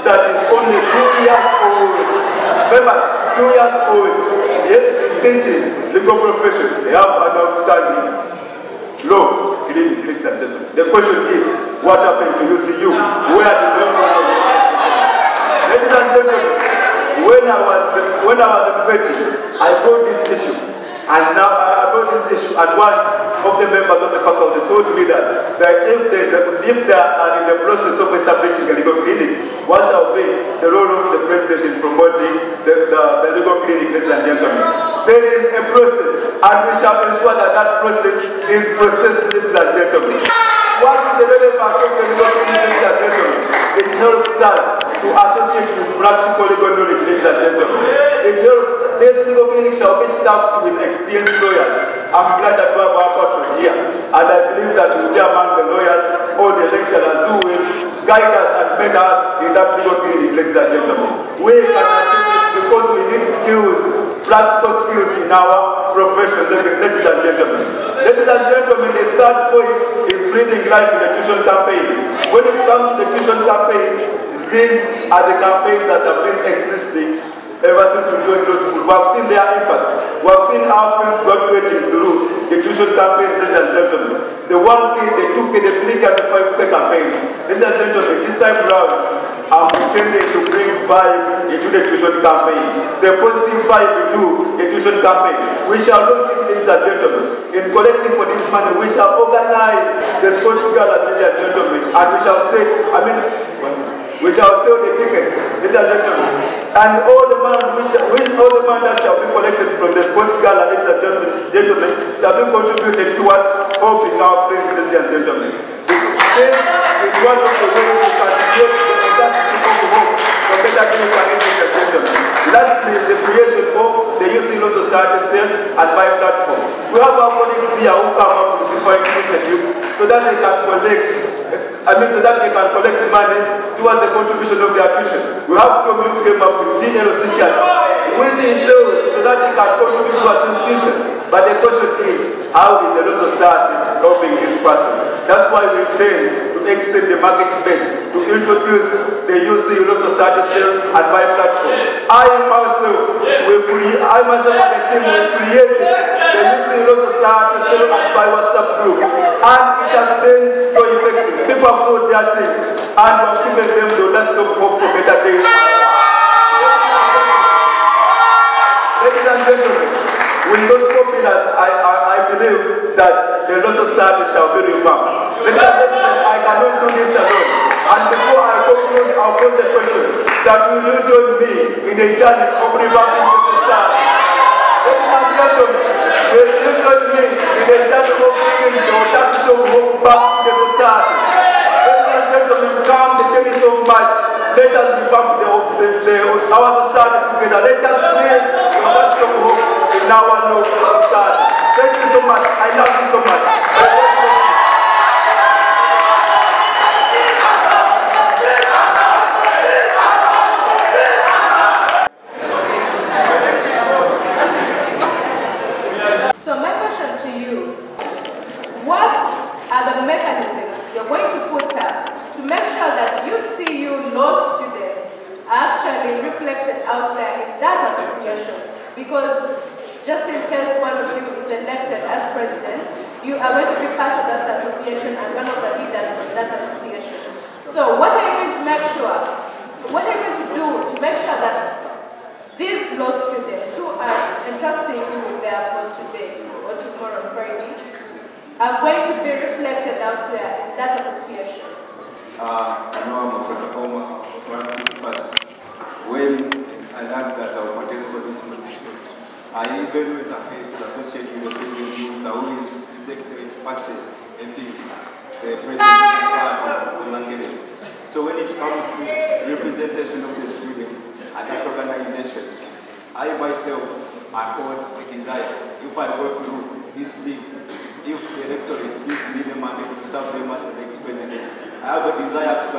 that is only two years old. Remember, two years old, yes, teaching legal profession, they have an outstanding law ladies and gentlemen. The question is, what happened to UCU? Where did they go? Ladies and gentlemen, when I was when I was a vetting, I got this issue, and now I brought this issue, and one of the members of the faculty told me that, that if they if they are uh, in the process of establishing a legal clinic, what shall be the role of the president in promoting the, the, the legal clinic, ladies and gentlemen? There is a process, and we shall ensure that that process is processed, ladies and gentlemen. What is the relevance of the legal clinic, ladies and gentlemen? It helps us to associate with knowledge, ladies and gentlemen. It helps, this legal clinic shall be staffed with experienced lawyers. I'm glad that we have our patron here, and I believe that we will be among the lawyers or the lecturers who will guide us and mentor us in that legal clinic, ladies and gentlemen. We can achieve this because we need skills, practical skills in our profession, ladies and gentlemen. Ladies and gentlemen, the third point is breathing life in the tuition campaign. When it comes to the tuition campaign, these are the campaigns that have been existing ever since we go to school. We have seen their impact. We have seen our friends graduating through the tuition campaigns, ladies and gentlemen. The one thing they took the three and the five campaigns. Ladies and gentlemen, this time round, I'm intending to bring vibe into the tuition campaign. The positive vibe into the tuition campaign. We shall launch it, ladies and gentlemen. In collecting for this money, we shall organize the sports gala, ladies and gentlemen, and we shall say, I mean, we shall sell the tickets, ladies and gentlemen. And all the money, shall, we, all the money that shall be collected from the sports gala, ladies and gentlemen, gentlemen shall be contributed towards helping our friends, ladies and gentlemen. This is one of the ways we can create the capacity of home for better for ladies and gentlemen. Lastly the creation of the Youth Law Society cell and my platform. We have our colleagues here who come up with different initiatives so that they can collect I mean, so that they can collect money towards the contribution of their tuition. We have community came up with DL Association, which is so that they can contribute to towards institution. But the question is, how is the Law Society helping this person? That's why we intend to extend the market base to introduce the UC Law Society sales and buy platform. I myself will create, I myself and the team will create the UC Law Society and buy WhatsApp group. And it has been so effective. People have sold their things and we have given them the last of hope for better days. Ladies with those four pillars, I, I, I that the law society shall be revamped. Gentlemen, I cannot do this alone. And before I conclude, I'll pose the question that will you join me in the journey of revamping the society? Ladies and gentlemen, will you join me in the journey of bringing the audacity of hope back to the society? Ladies and gentlemen, come the 10th of March, let us revamp the, the, the, our society together. Let us create the audacity of hope in our society. Thank you so much. So my question to you, what are the mechanisms you're going to put up to make sure that you see you law students are actually reflected out there in that association? Because just in case one of you is elected as president, you are going to be part of that association and one of the leaders of that association. So what are you going to make sure, what are you going to do to make sure that these law students who are entrusting you with their vote today or tomorrow, Friday, are going to be reflected out there in that association. Uh, I know I'm a protocol person. When I learned that I would contest for this So when it comes to representation of the students at that organization, I myself, I hold a desire, if I go through this thing, if the electorate gives me the mandate to serve them as the next president, I have a desire to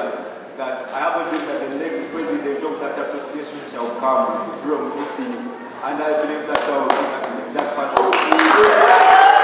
that I have a dream that the next president of that association shall come from UCU. And I believe that I will be that, person.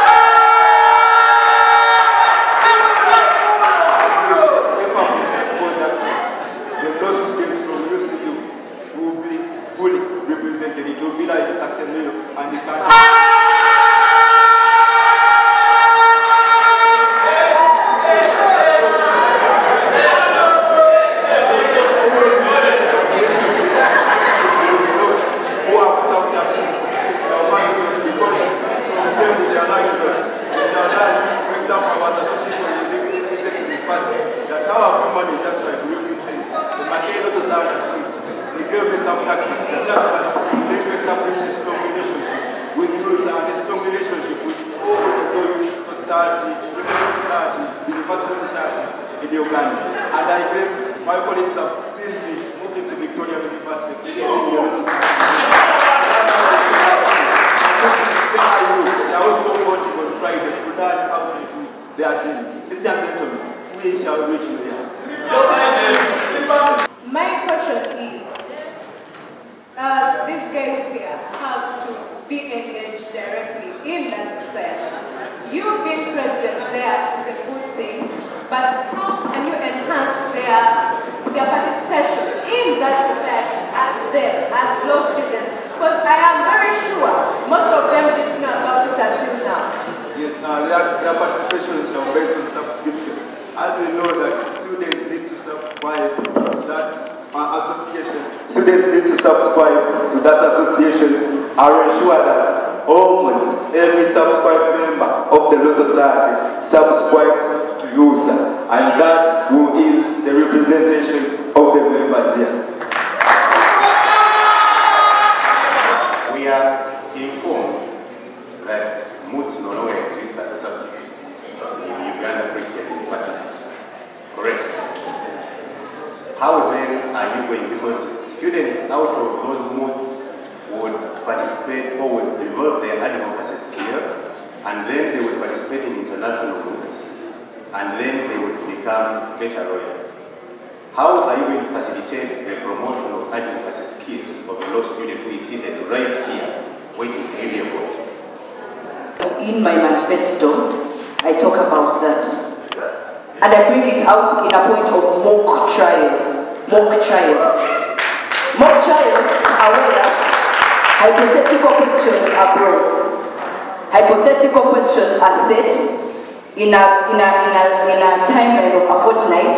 A, timeline of a fortnight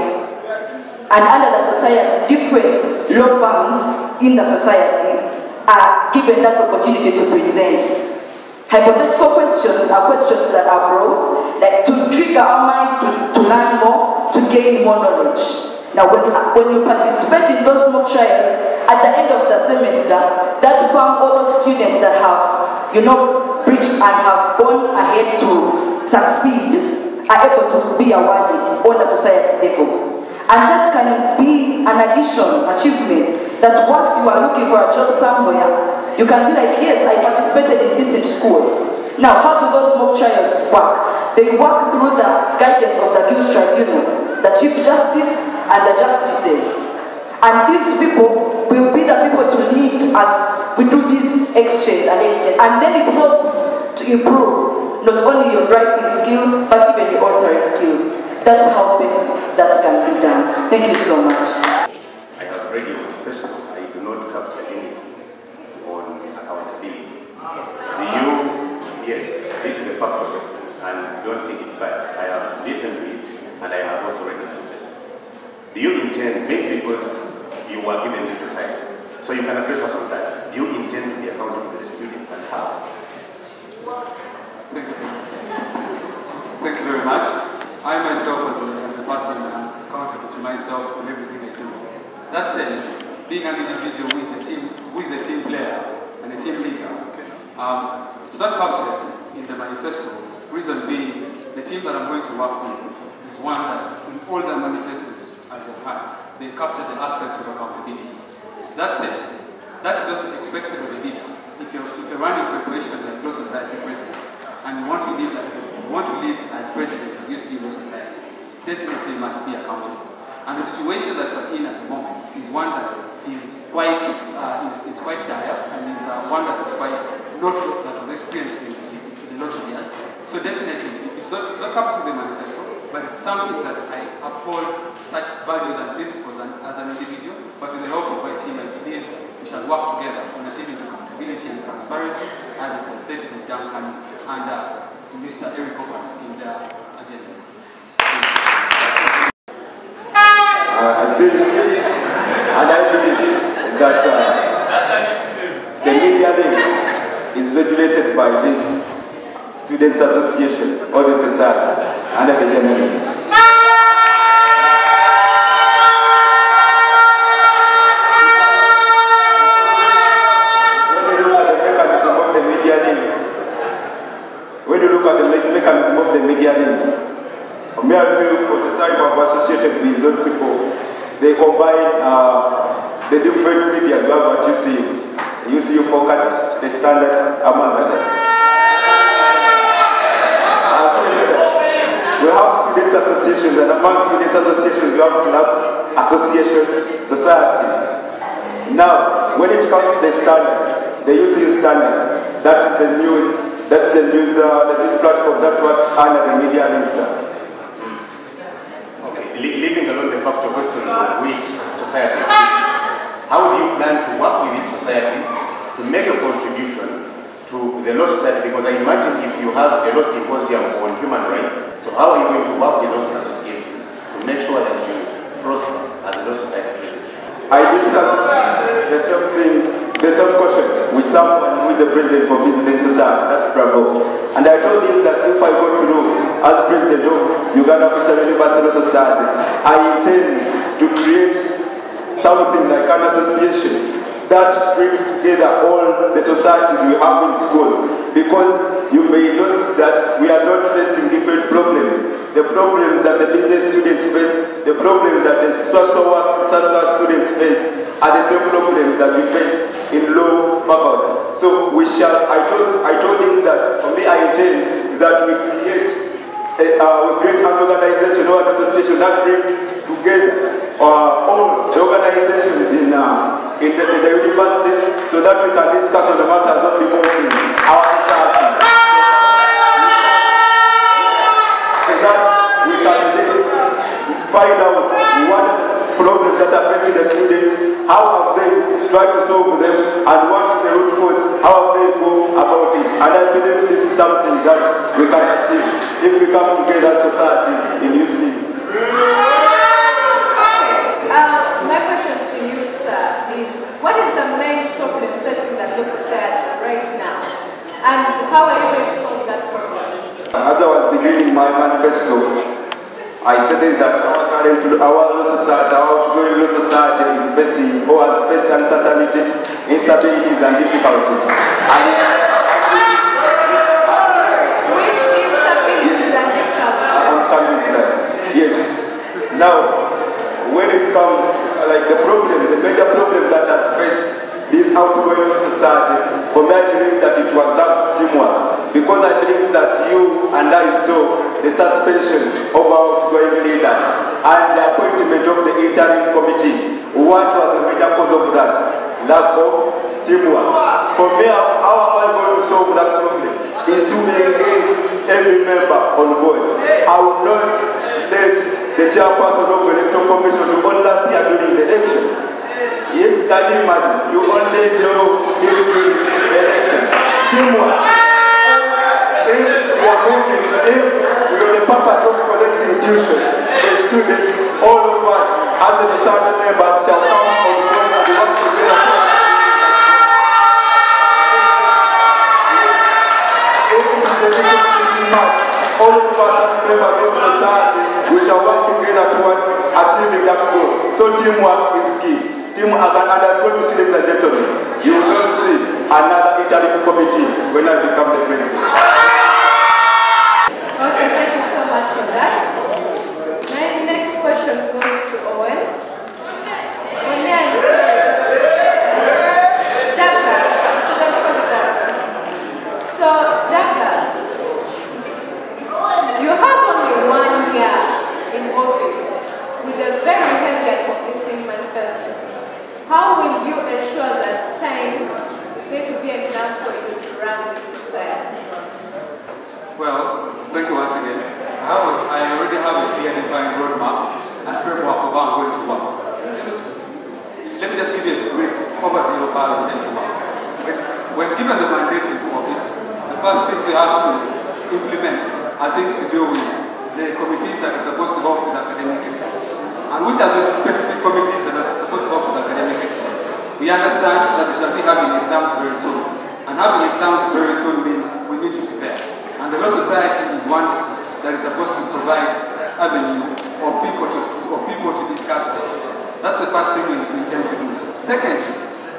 and under the society, different law firms in the society are given that opportunity to present Hypothetical questions are questions that are brought like to trigger our minds to, to learn more, to gain more knowledge. Now, when you, when you participate in those mock trials, at the end of the semester, that farm all those students that have, you know, preached and have gone ahead to succeed are able to be awarded on the society level. And that can be an addition, achievement, that once you are looking for a job somewhere, you can be like, yes, I participated in this in school. Now, how do those mock trials work? They work through the guidance of the Guild Tribunal, the Chief Justice, and the Justices. And these people will be the people to lead as we do this exchange and exchange. And then it helps to improve not only your writing skill, but even your authoring skills. That's how best that can be done. Thank you so much. I have read your manifesto. I do not capture anything on accountability. Do you? Yes, this is a factual question, and don't think it's biased. I have listened to it, and I have also read the manifesto. Do you intend, maybe because you were given little time, so you can address us on that. Do you intend to be accountable to the students and how? Thank you. Very much. I myself, as a, as a person, am accountable to myself for everything I do. That said, being an individual who is a team, who is a team player and a team leader, um, it's not captured in the manifesto. Reason being, the team that I'm going to work with is one that, in all the manifestos as a had, they capture the aspect of accountability. That said, that is also expected of a leader. If you're, if you're running a corporation like Law Society President, and want to live want to lead as president of UC Law Society, definitely must be accountable. And the situation that we're in at the moment is one that is quite, uh, is, is quite dire, and is uh, one that is quite not that was experienced in, in, a lot of years. So definitely, it's not, it's not captured in the manifesto, but it's something that I uphold such values and principles and, as an individual, but with the help of my team, I believe we shall work together on achieving accountability and transparency, as it was stated in Duncan and uh, Mr. Eric Hoppers in the agenda. I and I believe that uh, the media link is regulated by this Students Association or the society under the journalism. When you look at the mechanism of the media link, when you look at the me- mechanism of the media link, I feel for the type of associated with those people, they combine uh, the different media. You have see. You see, you focus the standard among others. We have students associations, and among students associations, we have clubs, associations, societies. Now, when it comes to the standard, the UCU standard, that's the news, that's the news, uh, the news platform, that's what's under the media links. Leaving alone the factual question of which society how do you plan to work with these societies to make a contribution to the law society? Because I imagine if you have a law symposium on human rights, so how are you going to work with those associations to make sure that you prosper as a law society president? I discussed the same thing, the same question with someone who is the president for Business Society, that's Bravo. And I told him that if I go through as president of Uganda Christian Universal Society, I intend to create something like an association that brings together all the societies we have in school. Because you may notice that we are not facing different problems. The problems that the business students face, the problems that the social work, social students face are the same problems that we face in law faculty. So we shall, I told, I told him that for me I intend that we create uh, we create an organization or an association that brings together uh, all the organizations in, uh, in, the, in the university so that we can discuss on the matters of developing our society. So that we can find out what problems that are facing the students, how have they tried to solve them, and what is the root cause, how have they go about it. And I believe this is something that we can achieve if we come together as societies in UC. Uh, my question to you, sir, is what is the main problem facing the law society right now? And how are you going to solve that problem? As I was beginning my manifesto, I stated that our current, our law society, our outgoing law society is facing or has faced uncertainty, instabilities and difficulties. And Now, when it comes, like the problem, the major problem that has faced this outgoing society, for me I believe that it was that teamwork. Because I believe that you and I saw the suspension of our outgoing leaders and the appointment of the interim committee. What was the major cause of that? Lack of teamwork. For me, how, am I going to solve that problem? Is to engage every member on board. I will not let the chairperson of the electoral commission to only appear during the elections. Yes, can you imagine? You only know during the election. Teamwork. If we are moving, if you know the purpose of collecting tuition a student, all of us as the society members shall come on board and work together. If it is a vision missing mark, all of us members of society, we shall work together towards achieving that goal. So teamwork is key. Teamwork, and I promise you, ladies and gentlemen, you will not see another interim committee when I become the president. Okay, thank you so much for that. My next question goes to Owen. Owen, I'm sorry. Douglas. Let's call it Douglas. So, Douglas, you have only one year in office with a very heavy and convincing manifesto. How will you ensure that time is going to be enough for you to run this society? Well, thank you once again. I, have a, I already have a clear defined roadmap and framework of how I'm going to work. Let me just give you a brief overview of how to work. When, when given the mandate into office, the first things we have to implement are things to do with the committees that are supposed to work with academic excellence. And which are the specific committees that are supposed to work with academic excellence? We understand that we shall be having exams very soon. And having exams very soon means we need to. And the Law Society is one that is supposed to provide avenue for people to, for people to discuss. That's the first thing we, intend to do. Second,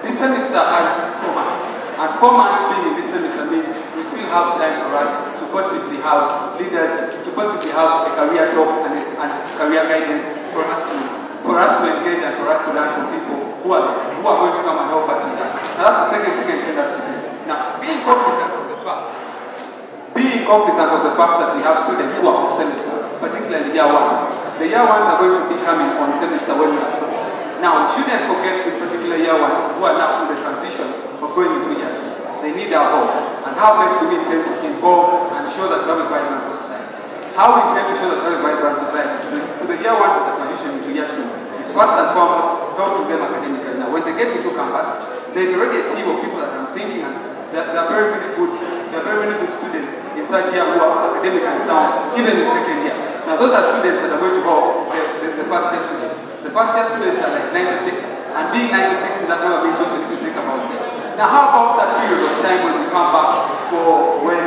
this semester has four months. And four months being in this semester means we still have time for us to possibly have leaders, to possibly have a career talk and, and career guidance for us to for us to engage and for us to learn from people who are, who are going to come and help us with that. Now that's the second thing I intend us to do. Now, being cognizant of the fact cognizant of the fact that we have students who are off semester, particularly year one. The year ones are going to be coming on semester when. Now, shouldn't forget these particular year ones who are now in the transition of going into year two. They need our help. And how best do we intend to involve and show that we have vibrant society? How we intend to show that we have vibrant society to the, to the year ones that are transitioning into year two is first and foremost help them academically. Now, when they get into campus, there's already a team of people that I'm thinking and there, are very many good, there are very many good students in third year who are academic and sound, even in second year. Now those are students that are going to help the, the, the first year students. The first year students are like 96, and being 96 in that number means also need to think about them. Now how about that period of time when we come back for when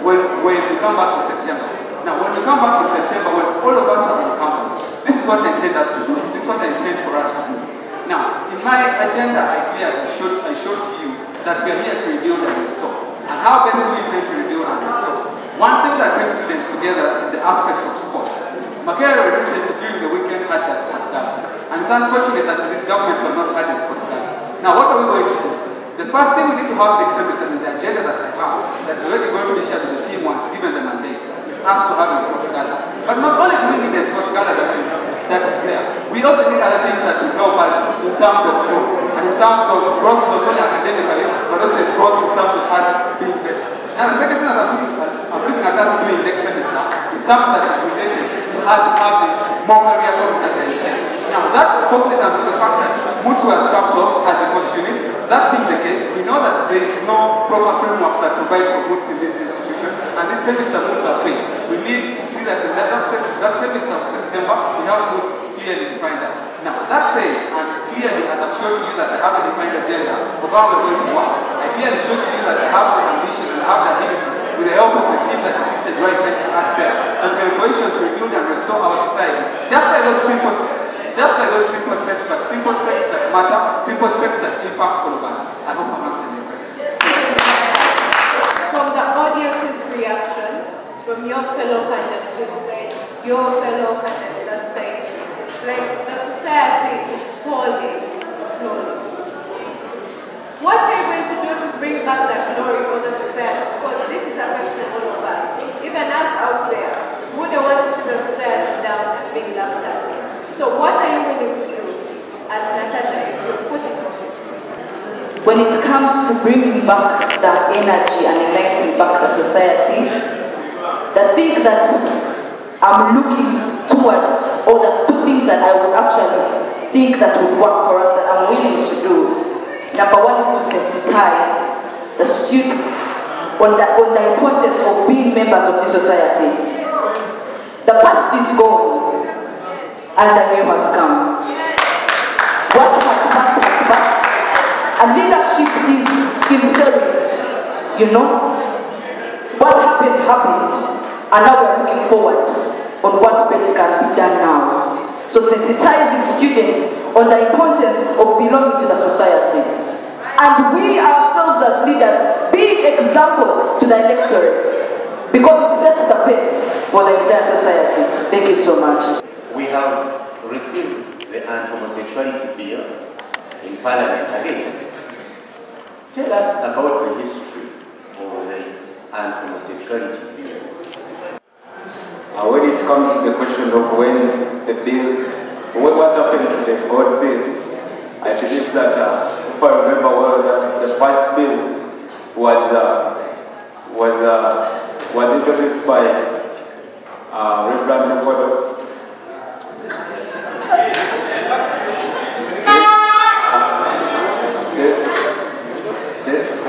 when when we come back in September? Now when we come back in September, when all of us are on campus, this is what I intend us to do. This is what I intend for us to do. Now, in my agenda, I clearly showed, I showed to you that we are here to rebuild and restore. And how best do we intend to rebuild and restore? One thing that brings students together is the aspect of sports. Makera recently during the weekend had their sports gala. And it's unfortunate that this government will not have a sports gala. Now what are we going to do? The first thing we need to have next semester is the agenda that I have that's already going to be shared with the team once given the mandate is asked to have a sports gala. But not only do we need a sports gala that is, that is there, we also need other things that will help us in terms of growth. And in terms of growth not only academically, but also growth in terms of us being better. And the second thing that I'm looking at, I'm looking at us doing next semester is something that is related to us having more career talks as a Now that of the fact that moots has scrapped off as a course unit, that being the case, we know that there is no proper framework that provides for moots in this and this semester moots are free. We need to see that in that, that, that semester of September, we have moots clearly defined that. Now, that said, and clearly, as I've showed to you that I have a defined agenda of how we're going to work, I clearly showed to you that I have the ambition and I have the ability, with the help of the team that is seated right next to us there, and we are in position to rebuild and restore our society. Just by those simple just by those simple steps, but simple steps that matter, simple steps that impact all of us. I hope I'm answering your question. From the audience's reaction, from your fellow candidates who say, your fellow candidates that say, like the society is falling slowly. What are you going to do to bring back that glory for the society? Because this is affecting all of us. Even us out there, who don't want to see the society down and being laughed at. So what are you willing to do as Natasha if you're putting? When it comes to bringing back the energy and igniting back the society, the thing that I'm looking towards, or the two things that I would actually think that would work for us that I'm willing to do, number one is to sensitize the students on the, on the importance of being members of the society. The past is gone, and the new has come. What has. And leadership is in service, you know. What happened, happened. And now we're looking forward on what best can be done now. So sensitizing students on the importance of belonging to the society. And we ourselves as leaders being examples to the electorate. Because it sets the pace for the entire society. Thank you so much. We have received the anti-homosexuality bill in Parliament again. Tell us about the history of the anti-homosexuality bill. Uh, when it comes to the question of when the bill, what, happened to the old bill, I believe that, uh, if I remember well, the, the first bill was, uh, was, uh, was introduced by uh, Reverend Nkodo.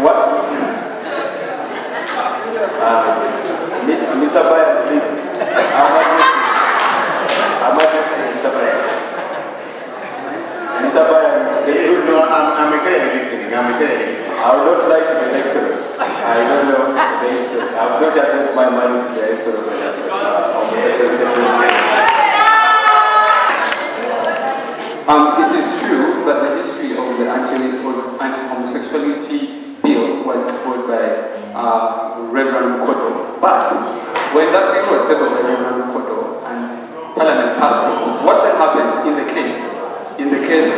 What? Uh, Mr. Bayan, please. I'm addressing. I'm addressing Mr. Bayan. Mr. Bayan, the Yes, truth no, I'm, I'm entirely listening. I'm entirely listening. I would not like the electorate. I don't know the history. I have not addressed my mind with the history of the uh. Um, it is true that the history of the anti- anti-homosexuality bill was put by uh, Reverend Mukodo. But when that bill was tabled by Reverend Mukodo and Parliament passed it, what then happened in the case? In the case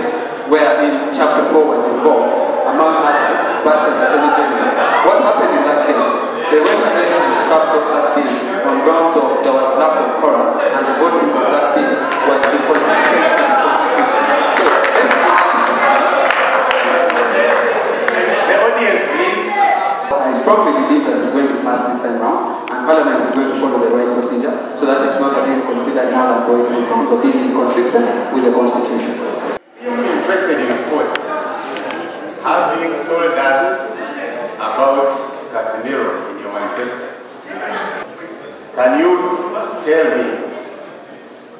where in chapter 4 was involved, among others, Bass and Attorney General, what happened in that case? They went ahead and scrapped off that bill on grounds of there was lack of quorum and the voting of that bill was inconsistent with the Constitution. Audience, please. I strongly believe that it's going to pass this time round, and Parliament is going to follow the right procedure so that it's not again considered null and void terms of being inconsistent with the Constitution. You're interested in sports. Having told us about Casemiro in your manifesto, can you tell me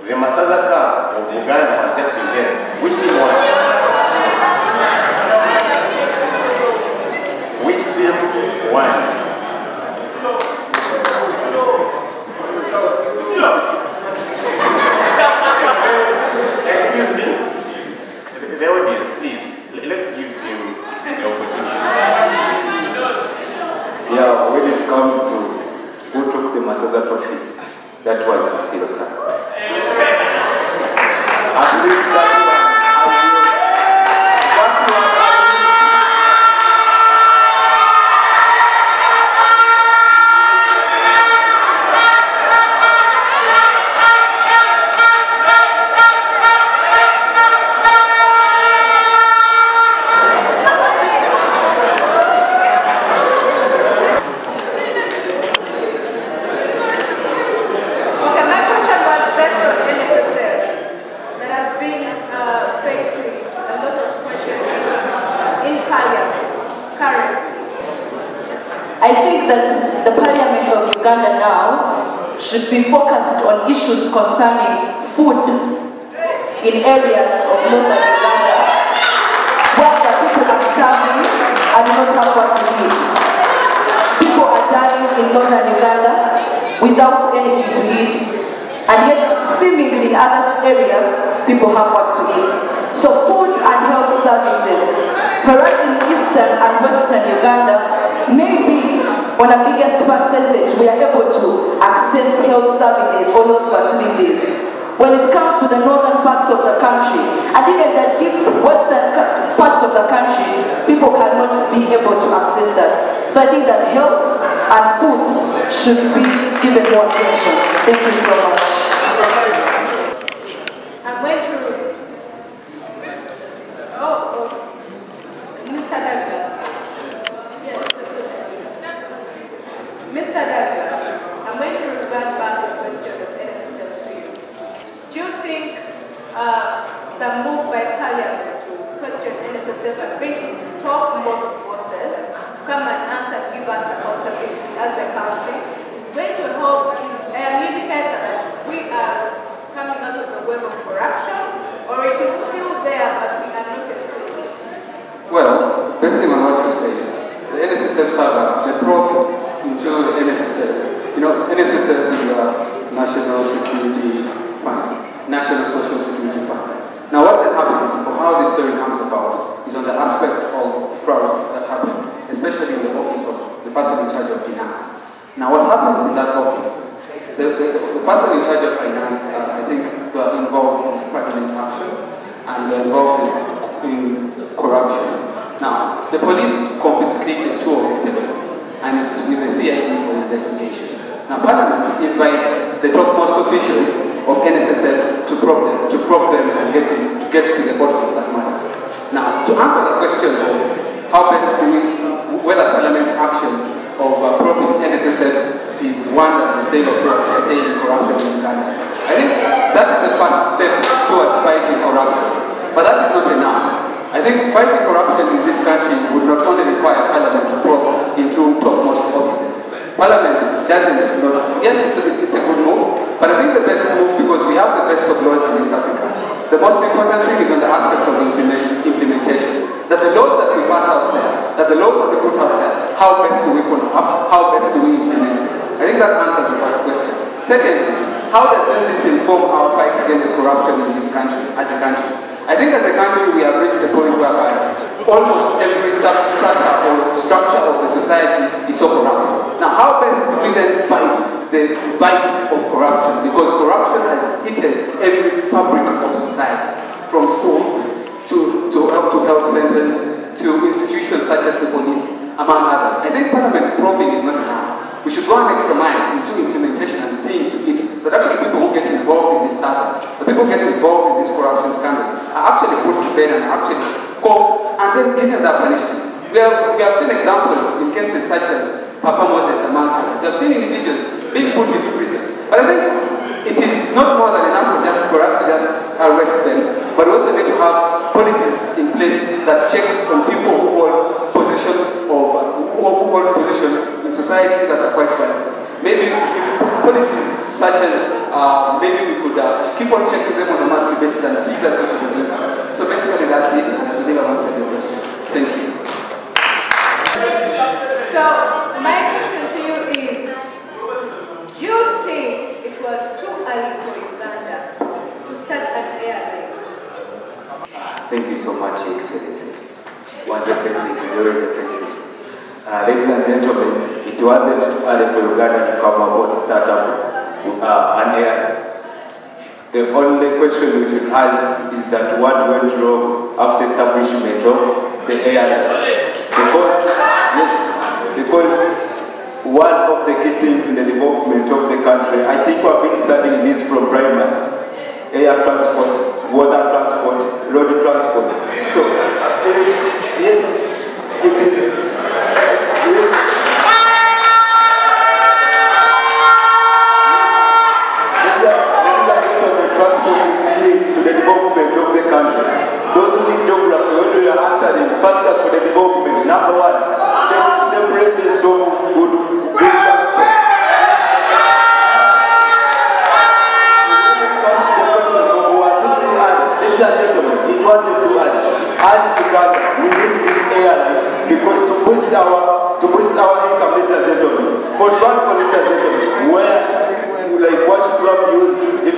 the Masaza Cup of Uganda has just been held. Which team won? Which team won? Excuse me. The- audience, please. Let's give him the opportunity. Yeah, when it comes to who took the Masaza trophy, that was Busiro San. At least that Parliament currently. I think that the Parliament of Uganda now should be focused on issues concerning food in areas of northern Uganda where the people are starving and not have what to eat. People are dying in northern Uganda without anything to eat, and yet seemingly in other areas, people have what to eat. So food and health services, whereas in eastern and western Uganda, maybe on a biggest percentage, we are able to access health services or health facilities. When it comes to the northern parts of the country, and even the deep western parts of the country, people cannot be able to access that. So I think that health and food should be given more attention. Thank you so much. I'm going to. Oh, oh. Mr. Douglas. Yes, that's okay. Mr. Douglas, I'm going to revert back the question of NSSF to you. Do you think uh, the move by Parliament to question NSSF and bring its topmost bosses to come and answer, give us accountability as the country is going to help alleviate us? We are coming out of the web of corruption, or it is still there but we are not seeing it? Well, basing on what you say, the NSSF saga, the probe into the NSSF, you know, NSSF is a National Security Fund, National Social Security. Now what then happens, or how this story comes about, is on the aspect of fraud that happened, especially in the office of the person in charge of finance. Now what happens in that office, the, the, the person in charge of finance, uh, I think, they are involved in fraudulent actions, and they're involved in, in corruption. Now, the police confiscated two of his statements, and it's with the CID for investigation. Now, Parliament invites the topmost officials of NSSF to probe them, to probe them and get, in, to get to the bottom of that matter. Now, to answer the question of how best do we, whether Parliament's action of uh, probing NSSF is one that is tailored towards attaining corruption in Uganda, I think that is the first step towards fighting corruption. But that is not enough. I think fighting corruption in this country would not only require Parliament to probe into topmost. Parliament doesn't yes, it's a, it's a good move, but I think the best move, because we have the best of laws in East Africa, the most important thing is on the aspect of implement, implementation. That the laws that we pass out there, that the laws that we put out there, how best do we follow up, how best do we implement? I think that answers the first question. Secondly, how does then this inform our fight against corruption in this country, as a country? I think as a country we have reached the point whereby almost every substrata or structure of the society is so corrupt. Now how best do we then fight the vice of corruption? Because corruption has eaten every fabric of society, from schools to, to, to health centers to institutions such as the police, among others. I think parliament probing is not enough. We should go an extra mile into implementation and seeing to it that actually people who get involved in these sagas, the people who get involved in these corruption scandals, are actually put to bed and actually caught and then given that punishment. We have, we have seen examples in cases such as Papa Moses and others. We have seen individuals being put into prison. But I think it is not more than enough for, just, for us to just arrest them, but we also need to have policies in place that checks on people who hold positions of who hold positions societies that are quite violent. Maybe policies such as uh, maybe we could uh, keep on checking them on a monthly basis and see their sources of income. So basically that's it, and I believe I've answered your question. Thank you. So, my question to you is, do you think it was too early for Uganda to start an airline? Thank you so much, Your Excellency. Once a president, is always a president. Uh, ladies and gentlemen, it wasn't early for Uganda to come about start up uh, an airline. The only question we should ask is that what went wrong after establishment of the airline. Because, yes, because one of the key things in the development of the country, I think we've been studying this from primary, air transport, water transport, road transport. So, if, yes, it is,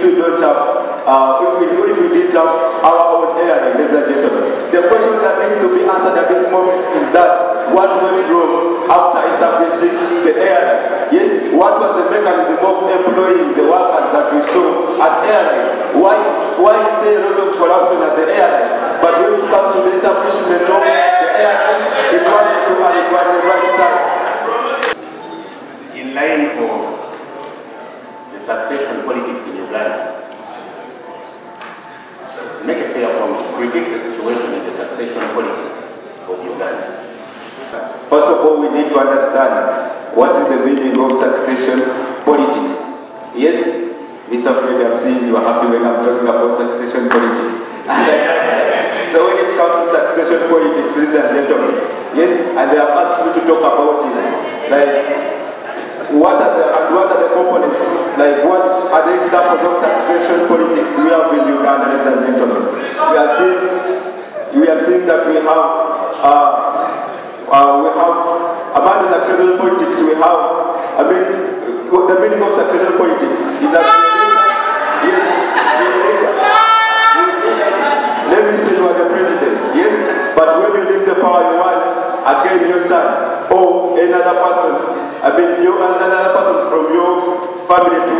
we don't have, uh, if we if we didn't have our own airline, ladies and gentlemen. The question that needs to be answered at this moment is that what went wrong after establishing the airline? Yes, what was the mechanism of employing the workers that we saw at airline? Why why is there a lot of corruption at the airline? But when it comes to the establishment of the airline, it was to and it was the right time. In line of the succession politics in Uganda, make a fair comment, critique the situation in the succession politics of Uganda. First of all, we need to understand what is the meaning of succession politics. Yes, Mr. Fred, I'm seeing you are happy when I'm talking about succession politics. so when it comes to succession politics, ladies and gentlemen, yes, and they have asked me to talk about it. Like, what are the and what are the components? Like, what are the examples of succession politics we have in Uganda, ladies and gentlemen? We are seeing, we are seeing that we have. Uh, uh, we have, among the succession politics, we have, I mean, the meaning of succession politics is that, yes, let me say you are president, yes, but when you leave the power you want, again your son, or another person, I mean, you and another person from your family to,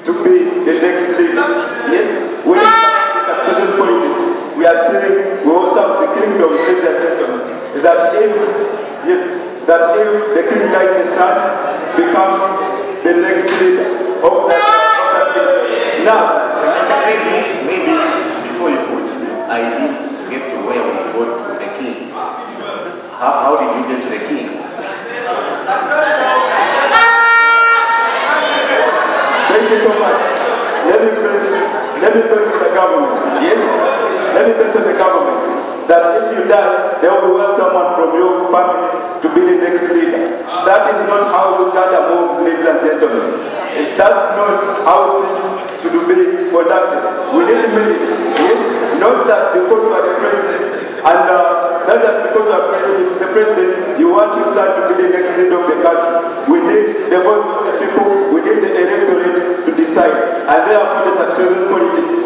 to be the next leader, yes, when to succession politics, we are seeing, we also have the kingdom, ladies and gentlemen, that if, yes, that if the king dies, the son becomes the next leader of kingdom. Now, maybe, maybe before you continue, I didn't get to where we got to the king. How, how did you get to the king? Thank you so much. Let me press, let me press the government. Yes? Let me press the government. That if you die, they will want someone from your family to be the next leader. That is not how Uganda moves, ladies and gentlemen. That's not how things should be conducted. We need merit. Yes? Not that because you are the president and uh, not that because president, the president, you want your son to be the next leader of the country. We need the voice of the people, we need the electorate to decide. And therefore the succession politics.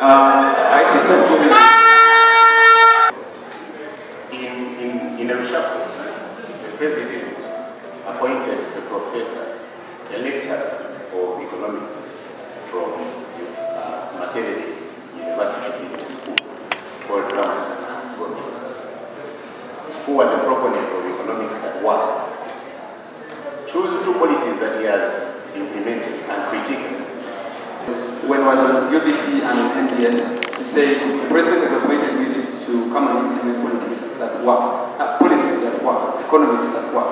Uh, I disagree with In, in, in a reshuffle, the president appointed a professor, a lecturer of economics from uh, Makerere University Business School called Ram Gomi, who was a proponent of economics that work. Choose two policies that he has implemented and critiqued. When I was on UBC and NBS, he said the president has appointed me to, to come and implement politics that work, uh, policies that work, economics that work.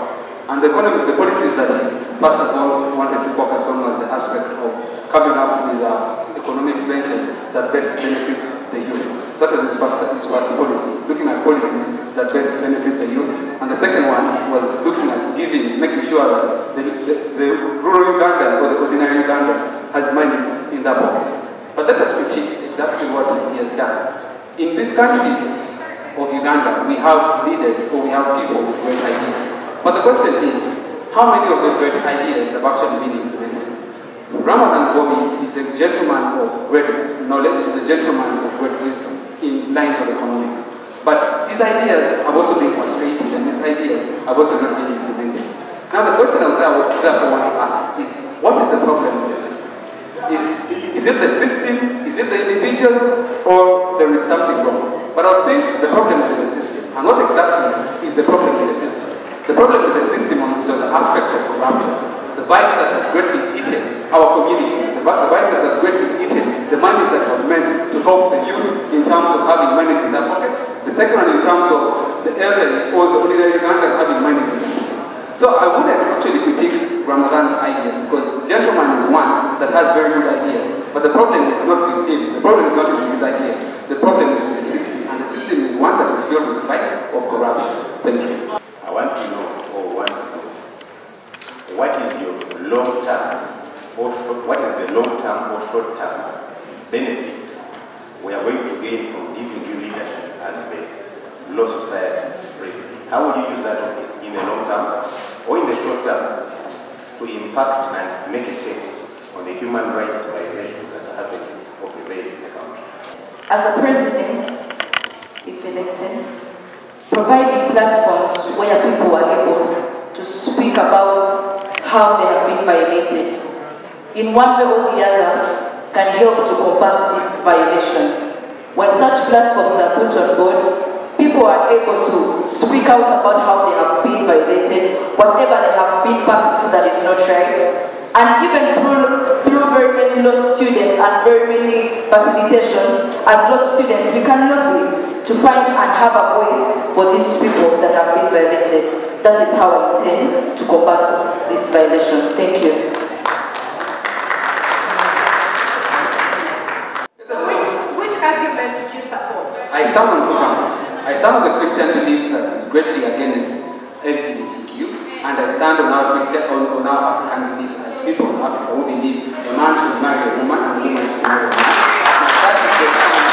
And the, economic, the policies that first of wanted to focus on was the aspect of coming up with uh, economic ventures that best benefit the youth. That was his first, his first policy, looking at policies that best benefit the youth. And the second one was looking at giving, making sure that the, the, the rural Uganda or the ordinary Uganda has money in their pockets. But let us critique exactly what he has done. In this country of Uganda, we have leaders or we have people with great ideas. But the question is, how many of those great ideas have actually been implemented? Ramadan Gomi is a gentleman of great knowledge, is a gentleman of great wisdom in lines of economics. But these ideas have also been frustrated and these ideas have also not been implemented. Now the question that I want to ask is, what is the problem with the system? Is, is it the system, is it the individuals, or there is something wrong? But I think the problem is with the system. And what exactly is the problem with the system? The problem with the system is on the aspect of corruption. The vice that has greatly eaten our community, the, the vice that has greatly eaten the monies that were meant to help the youth in terms of having monies in their pockets. The second one in terms of the elderly or the ordinary Ugandan having monies in their pockets. So I wouldn't actually critique Ramadan's ideas because gentleman is one that has very good ideas. But the problem is not with him. The problem is not with his ideas. The problem is with the system. And the system is one that is filled with vice of corruption. Thank you. I want to know, or want to know, what is your long-term or short, what is the long-term or short-term benefit we are going to gain from giving you leadership as the Law Society president? How will you use that office in the long term or in the short term to impact and make a change on the human rights violations that are happening or prevail in the country. As a president, if elected, providing platforms where people are able to speak about how they have been violated, in one way or the other, can help to combat these violations. When such platforms are put on board, people are able to speak out about how they have been violated, whatever they have been passing through that is not right, and even through, through very many law students and very many facilitations, as law students, we can lobby to find and have a voice for these people that have been violated. That is how I intend to combat this violation. Thank you. Which argument do you support? I stand on two grounds. I stand on the Christian belief that is greatly against LGBTQ, and I stand on our Christian, on, on our African belief as people in Africa who believe a man should marry a woman and a woman should marry a man. That is the stand.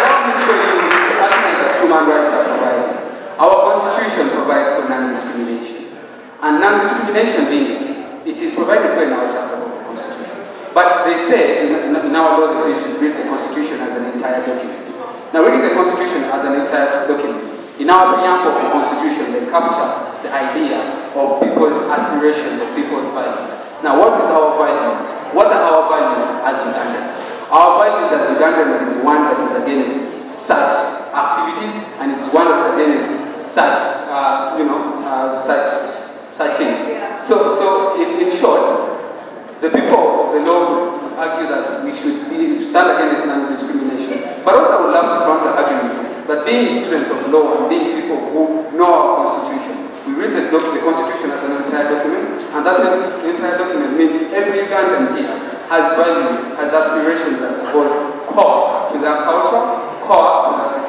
Allow me to show you the argument that human rights are provided. Our constitution provides for non-discrimination, and non-discrimination being the case, it is provided for in our chapter of the constitution. But they say in, in, our law they say you should read the constitution as an entire document. Now, reading the Constitution as an entire document, in our preamble of the Constitution, they capture the idea of people's aspirations, of people's values. Now, what is our values? What are our values as Ugandans? Our values as Ugandans is one that is against such activities, and it's one that's against such, uh, you know, uh, such, such things. So, so in, in short, the people of the law argue that we should be, stand against non-discrimination. But also I would love to counter the argument that being students of law and being people who know our constitution, we read the, the constitution as an entire document, and that entire document means every Ugandan here has values, has aspirations that hold core to their culture, core to their.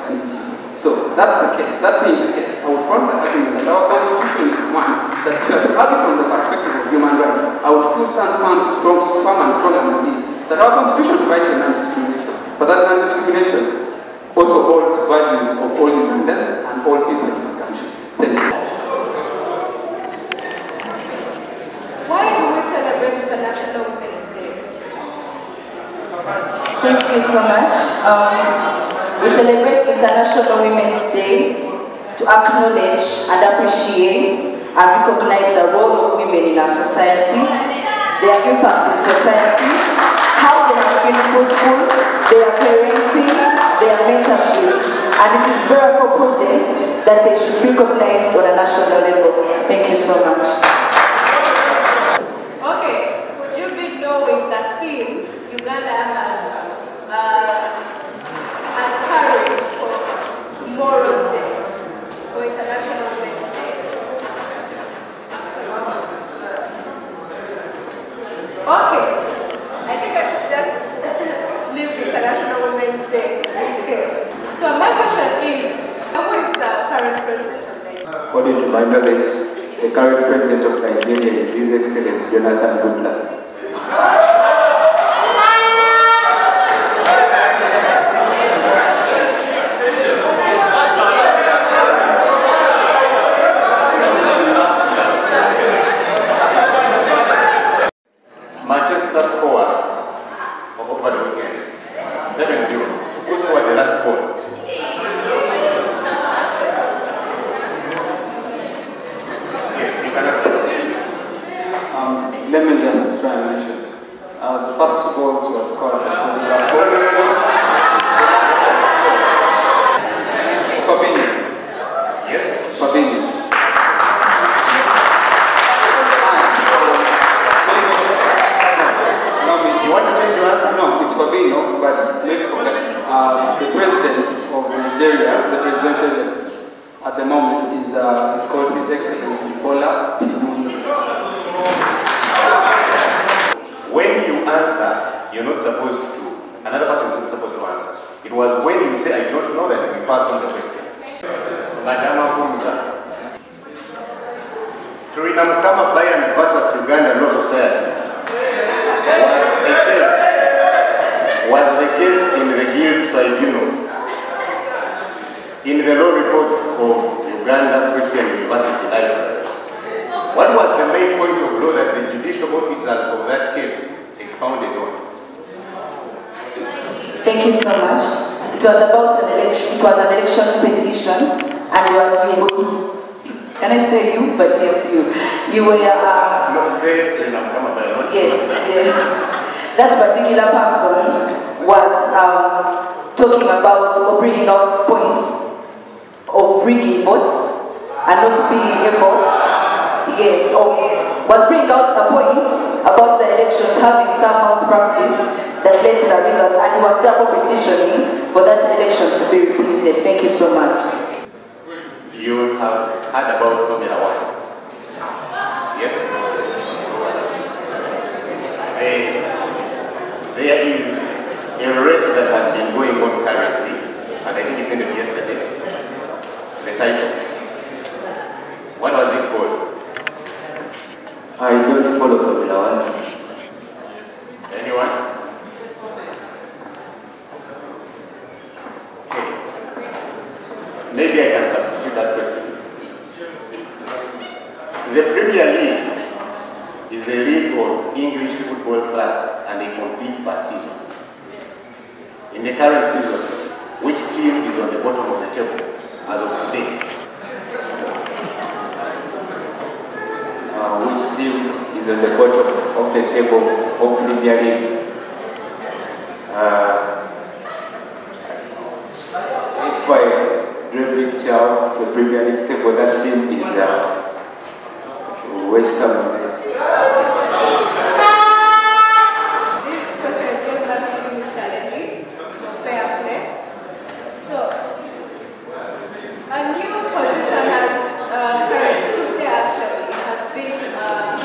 So that's the case. That being the case, I would front the argument that our constitution is one that if you are to argue from the perspective of human rights, I would still stand firm, strong, firm and stronger than me that our constitution provides for non-discrimination, but that non-discrimination also holds values of all Ugandans and all people in this country. Thank you. Why do we celebrate International Women's Day? Thank you so much. Um, we celebrate International Women's Day to acknowledge and appreciate and recognize the role of women in our society, their impact in society, how they have been fruitful, their parenting, their mentorship, and it is very appropriate that they should be recognized on a national level. Thank you so much. Okay, would you be knowing that theme Uganda has, uh, has carried for tomorrow's day, for International Women's Day? Okay, I think I should just leave International Women's Day in. So my question is, who is the current president of Nigeria? According to my knowledge, the current president of Nigeria is His Excellency Jonathan Goodluck. Manchester score over the weekend 7-0. Who scored the last goal? Yes, you can answer. Um, let me just try and mention. Uh, the first two goals were scored by Kodiga. Fabinho. Yes? Fabinho. You want to change your answer? No, it's Fabinho, but maybe, uh, the president of Nigeria, the presidential elect at the moment is, uh, is called His Excellency Bola Tinubu. When you answer, you're not supposed to, another person is not supposed to answer. It was when you say, I don't know, that we pass on the question. Madam Akumza. Turina Mukama Bayan versus Uganda Law Society was the case, was the case in the Guild Tribunal in the law reports of Uganda Christian University Library. What was the main point of law that the judicial officers of that case expounded on. Thank you so much. It was about an election. It was an election petition, and you, were- you can I say you? But yes, you. You were. Uh, Not say tunamkama but not yes, yes. That particular person was um, talking about or bringing out points of rigging votes and not being able, yes, of, was bringing out a point about the elections having some malpractice that led to the results, and he was therefore petitioning for that election to be repeated. Thank you so much. You have heard about Formula One. Yes? There, there is a race that has been going on currently, and I think it ended yesterday. The title. What was it called? I don't follow Formula One. Anyone? Maybe I can substitute that question. The Premier League is a league of English football clubs and they compete per season. In the current season, which team is on the bottom of the table as of today? Uh, which team is on the bottom of the table of Premier League? Uh, if I draw a picture of the Premier League table, that team is uh, West Ham United. This question is going back to you, Mr. Eli, for fair play. So, a new position has uh, correct today actually has been uh,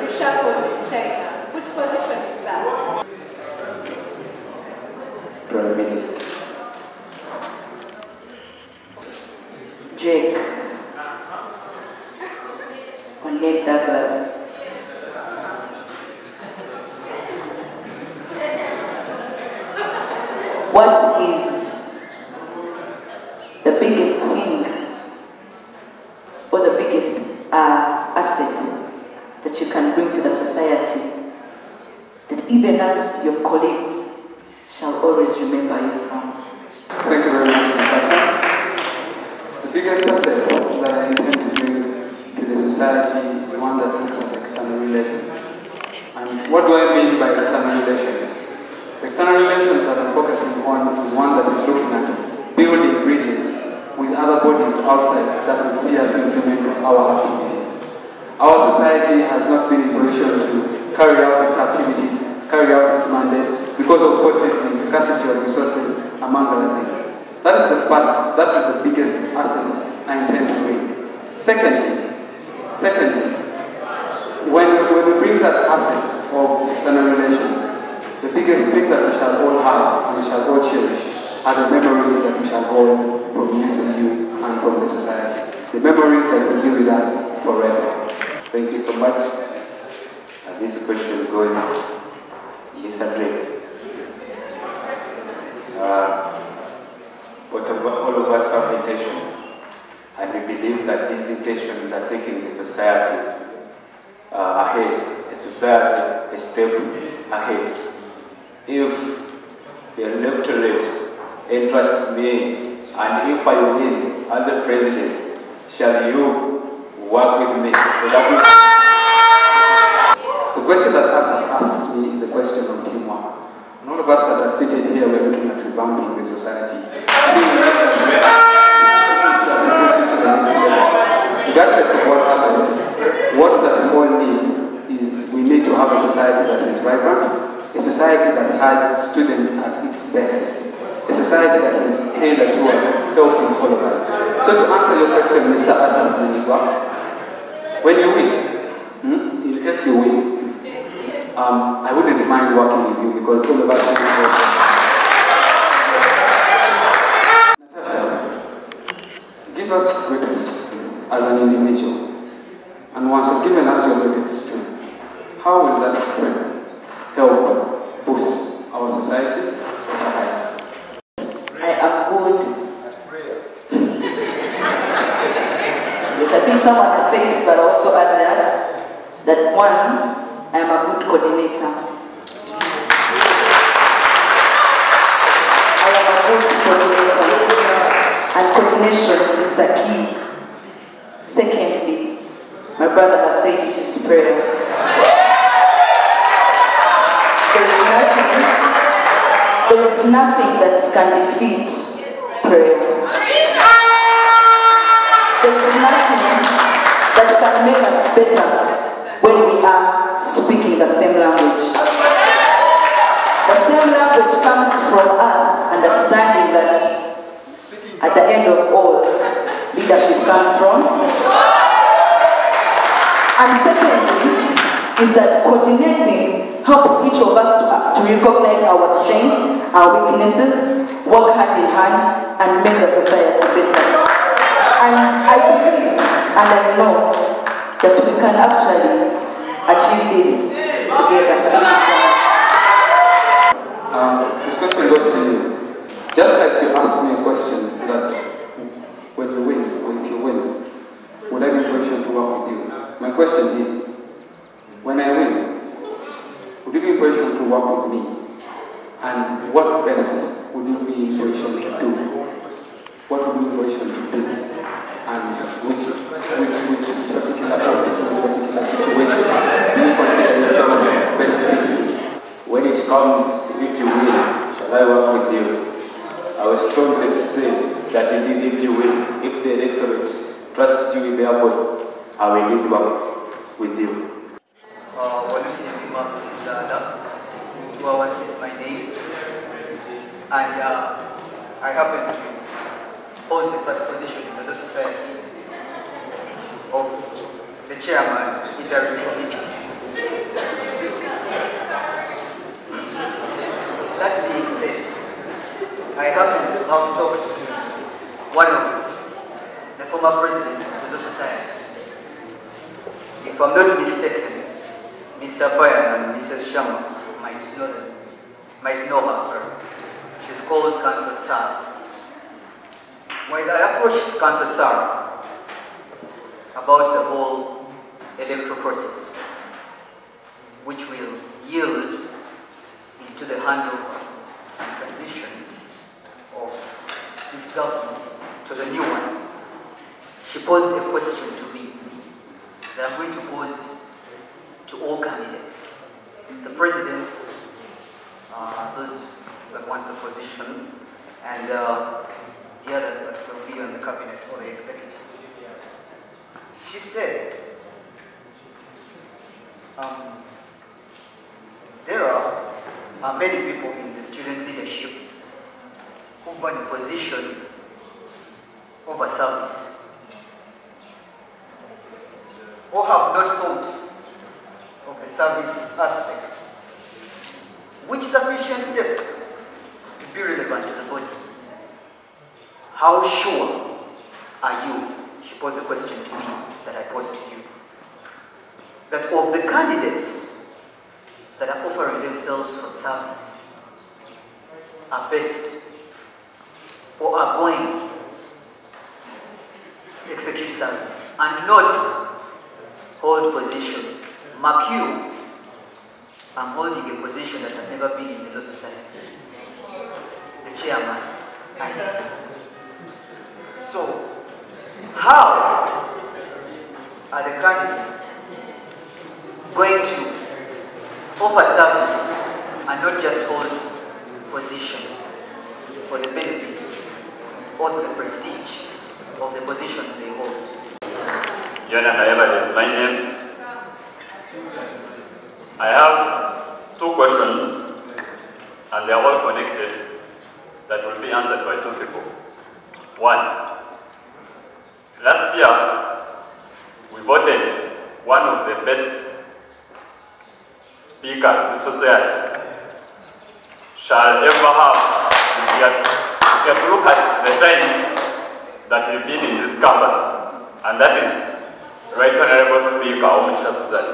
reshuffled in China. Which position is that? Prime Minister. Jake. Or Nate Douglas. What is the biggest thing or the biggest uh, asset that you can bring to the society that even as your colleagues shall always remember you from? Thank you very much, biggest asset that I intend to bring to the society is one that looks at external relations. And what do I mean by external relations? External relations that I'm focusing on is one that is looking at building bridges with other bodies outside that will see us implement our activities. Our society has not been in position to carry out its activities, carry out its mandate, because of scarcity of resources, among other things. That is the first, that is the biggest asset I intend to bring. Secondly, secondly, when, when we bring that asset of external relations, the biggest thing that we shall all have and we shall all cherish are the memories that we shall hold from UCU and from the society. The memories that will be with us forever. Thank you so much. And this question goes to Mr. Drake. Uh, but all of us have intentions, and we believe that these intentions are taking the society uh, ahead, a society a step ahead. If the electorate entrusts me, and if I win as a president, shall you work with me so that The question that asks me is a question of teamwork. All of us that are seated here, we're looking at revamping the society. Regardless of what happens, what that we all need is we need to have a society that is vibrant, a society that has students at its best, a society that is tailored towards helping all of us. So to answer your question, Mr. Asan when you win, hmm, in case you win, um, I wouldn't mind working with you because all of us Natasha, give us greatest as an individual. And once you've given us your greatest strength, how will that strength help boost our society? I am good. yes, I think someone has said it, but also add that that one, a good coordinator. I am a good coordinator, and coordination is the key. Secondly, my brother has said it is prayer. There is nothing, there is nothing that can defeat prayer. There is nothing that can make us better are speaking the same language. The same language comes from us understanding that at the end of all, leadership comes from. And secondly, is that coordinating helps each of us to, to recognize our strength, our weaknesses, work hand in hand, and make the society better. And I believe and I know that we can actually achieve this together. Um, this question goes to you. Just like you asked me a question that when you win or if you win, would I be patient to work with you? My question is, when I win, would you be patient to work with me? And what best would you be patient to do? What you be patient to do? And which, which, which, which particular office, which particular situation do you consider yourself best fitting? When it comes if you win, shall I work with you? I will strongly say that indeed if you win, if the electorate trusts you in the airport, I will indeed work with you. Uh, Walusi Mima Zala. Two hours is my name. And uh, I happen to hold the first position in the Society of the chairman, interim committee. That being said, I happen to have talked to one of the former presidents of the Society. If I'm not mistaken, Mr. Bayan and Mrs. Shama might know them, might know her, sorry. She's called Council Sarah. When I approached Council Sarah about the whole electoral process, which will yield into the handover and transition of this government to the new one, she posed a question to me that I'm going to pose to all candidates. The presidents, uh, those that want the position, and uh, the others that will be on the cabinet or the executive. She said, um, there are, are many people in the student leadership who a position over service, or have not thought of the service aspect, which sufficient depth to be relevant to the body. How sure are you, she posed the question to me that I posed to you, that of the candidates that are offering themselves for service are best or are going to execute service and not hold position. Mark you, I'm holding a position that has never been in the law society. The chairman, I see. So, how are the candidates going to offer service and not just hold position for the benefit or the prestige of the positions they hold? Yona Hayaba is my name. I have two questions, and they are all connected, that will be answered by two people. One, last year, we voted one of the best speakers the society shall ever have. If you look at the time that we've been in this campus, and that is Right Honorable Speaker Omugisha Susan.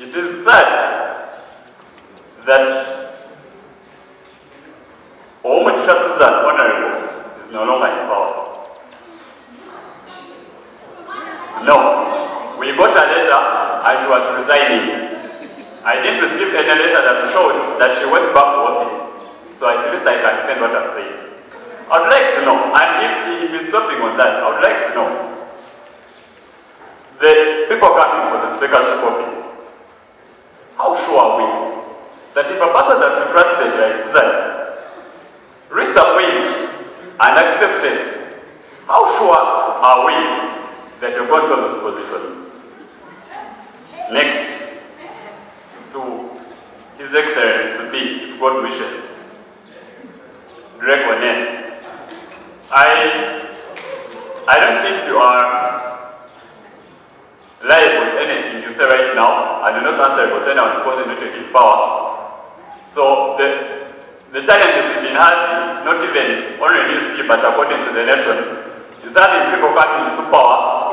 It is said that Omugisha Susan Honorable is no longer in power. No. We got a letter, I she was resigning. I didn't receive any letter that showed that she went back to office. So at least I can defend what I'm saying. I would like to know, and if, if he's stopping on that, I would like to know the people coming for the speakership office. How sure are we that if a person that we trusted like Susan reached a point and accepted, how sure are we that going to those positions? Next, to His Excellency to be, if God wishes, Greg Onen. I, I don't think you are liable to anything you say right now. I do not answer about anyone because you're not taking power. So the, the challenges we've been having, not even only UC, but according to the nation, is having people coming into power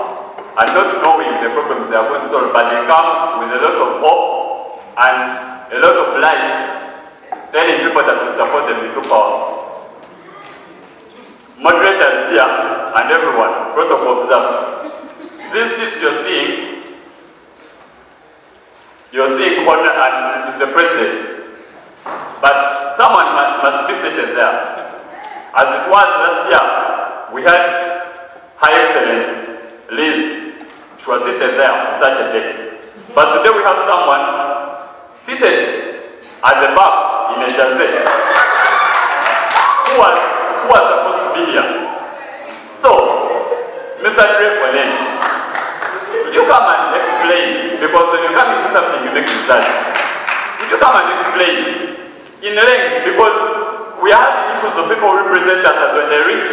and not knowing the problems they are going to solve, but they come with a lot of hope and a lot of lies, telling people that will support them into power. Moderators here and everyone, protocol observer. These seats you're seeing, you're seeing one and is the president. But someone must be seated there. As it was last year, we had High Excellence Liz. She was seated there on such a day. But today we have someone seated at the back in a chaise who was, who was supposed to be here. So, Mr. Onen, will you come and explain? Because when you come into something, you make research. Will you come and explain in length? Because we are issues of people who represent us, and when they reach,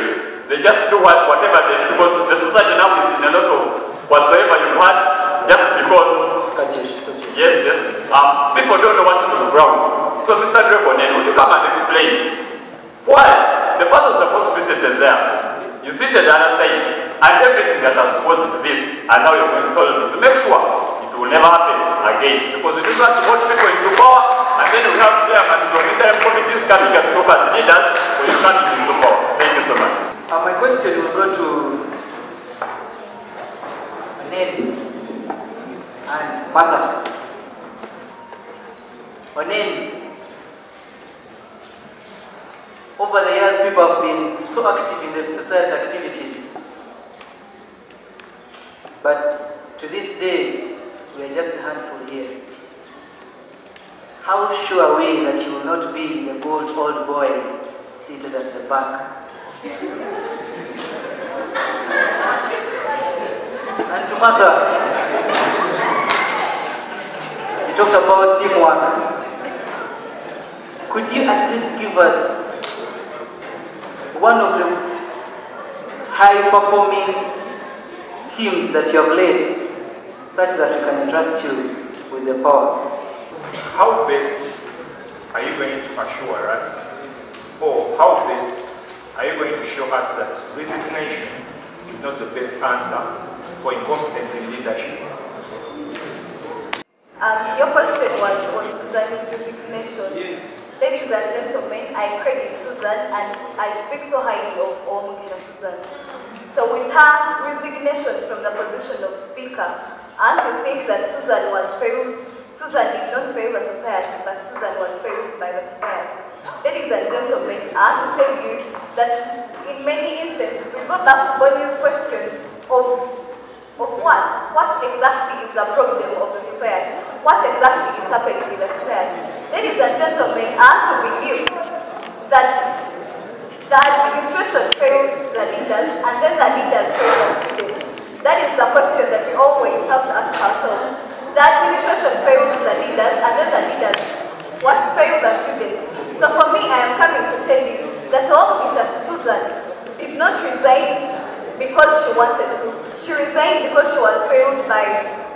they just do what, whatever they do Because the society now is in a lot of whatsoever you had, just because. Yes, yes. Um, people don't know what is on the ground. So, Mr. Onen, will you come and explain why the person supposed to be seated there? You sit at the other side, and everything that has caused this, and now you're going to solve it to make sure it will never happen again. Because we just want to vote people into power, and then we have chairman from interim committees coming and look as leaders when you come into power. Thank you so much. Uh, my question will go to Onen and Mother. Onen, over the years people have been so active in the society activities. But to this day, we are just a handful here. How sure are we that you will not be the good old boy seated at the back? And to mother, you talked about teamwork. Could you at least give us one of the high performing teams that you have led such that we can entrust you with the power? How best are you going to assure us, or how best are you going to show us that resignation is not the best answer for incompetence in leadership? Um, your question was on Susan's resignation. Yes. Ladies and gentlemen, I credit Susan and I speak so highly of all Omugisha Susan. So with her resignation from the position of speaker, and to think that Susan was failed, Susan did not fail the society, but Susan was failed by the society. Ladies and gentlemen, I have to tell you that in many instances, we go back to Bonnie's question of, of what? What exactly is the problem of the society? What exactly is happening in the society? Ladies and gentlemen, I have to believe that the administration fails the leaders and then the leaders fail the students. That is the question that we always have to ask ourselves. The administration fails the leaders and then the leaders, what fail the students? So for me, I am coming to tell you that all Omugisha Susan did not resign because she wanted to. She resigned because she was failed by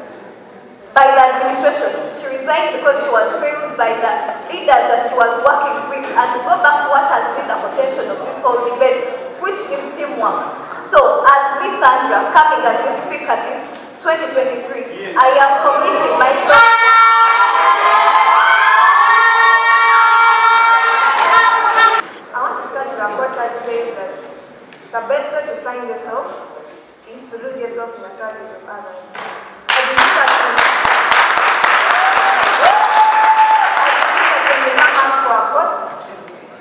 by the administration. She resigned because she was failed by the leaders that she was working with. And to go back to what has been the potential of this whole debate, which is teamwork. So, as Miss Sandra, coming as you speak at this 2023, I am committing myself yourself is to lose yourself in the service of others. You come out for a course,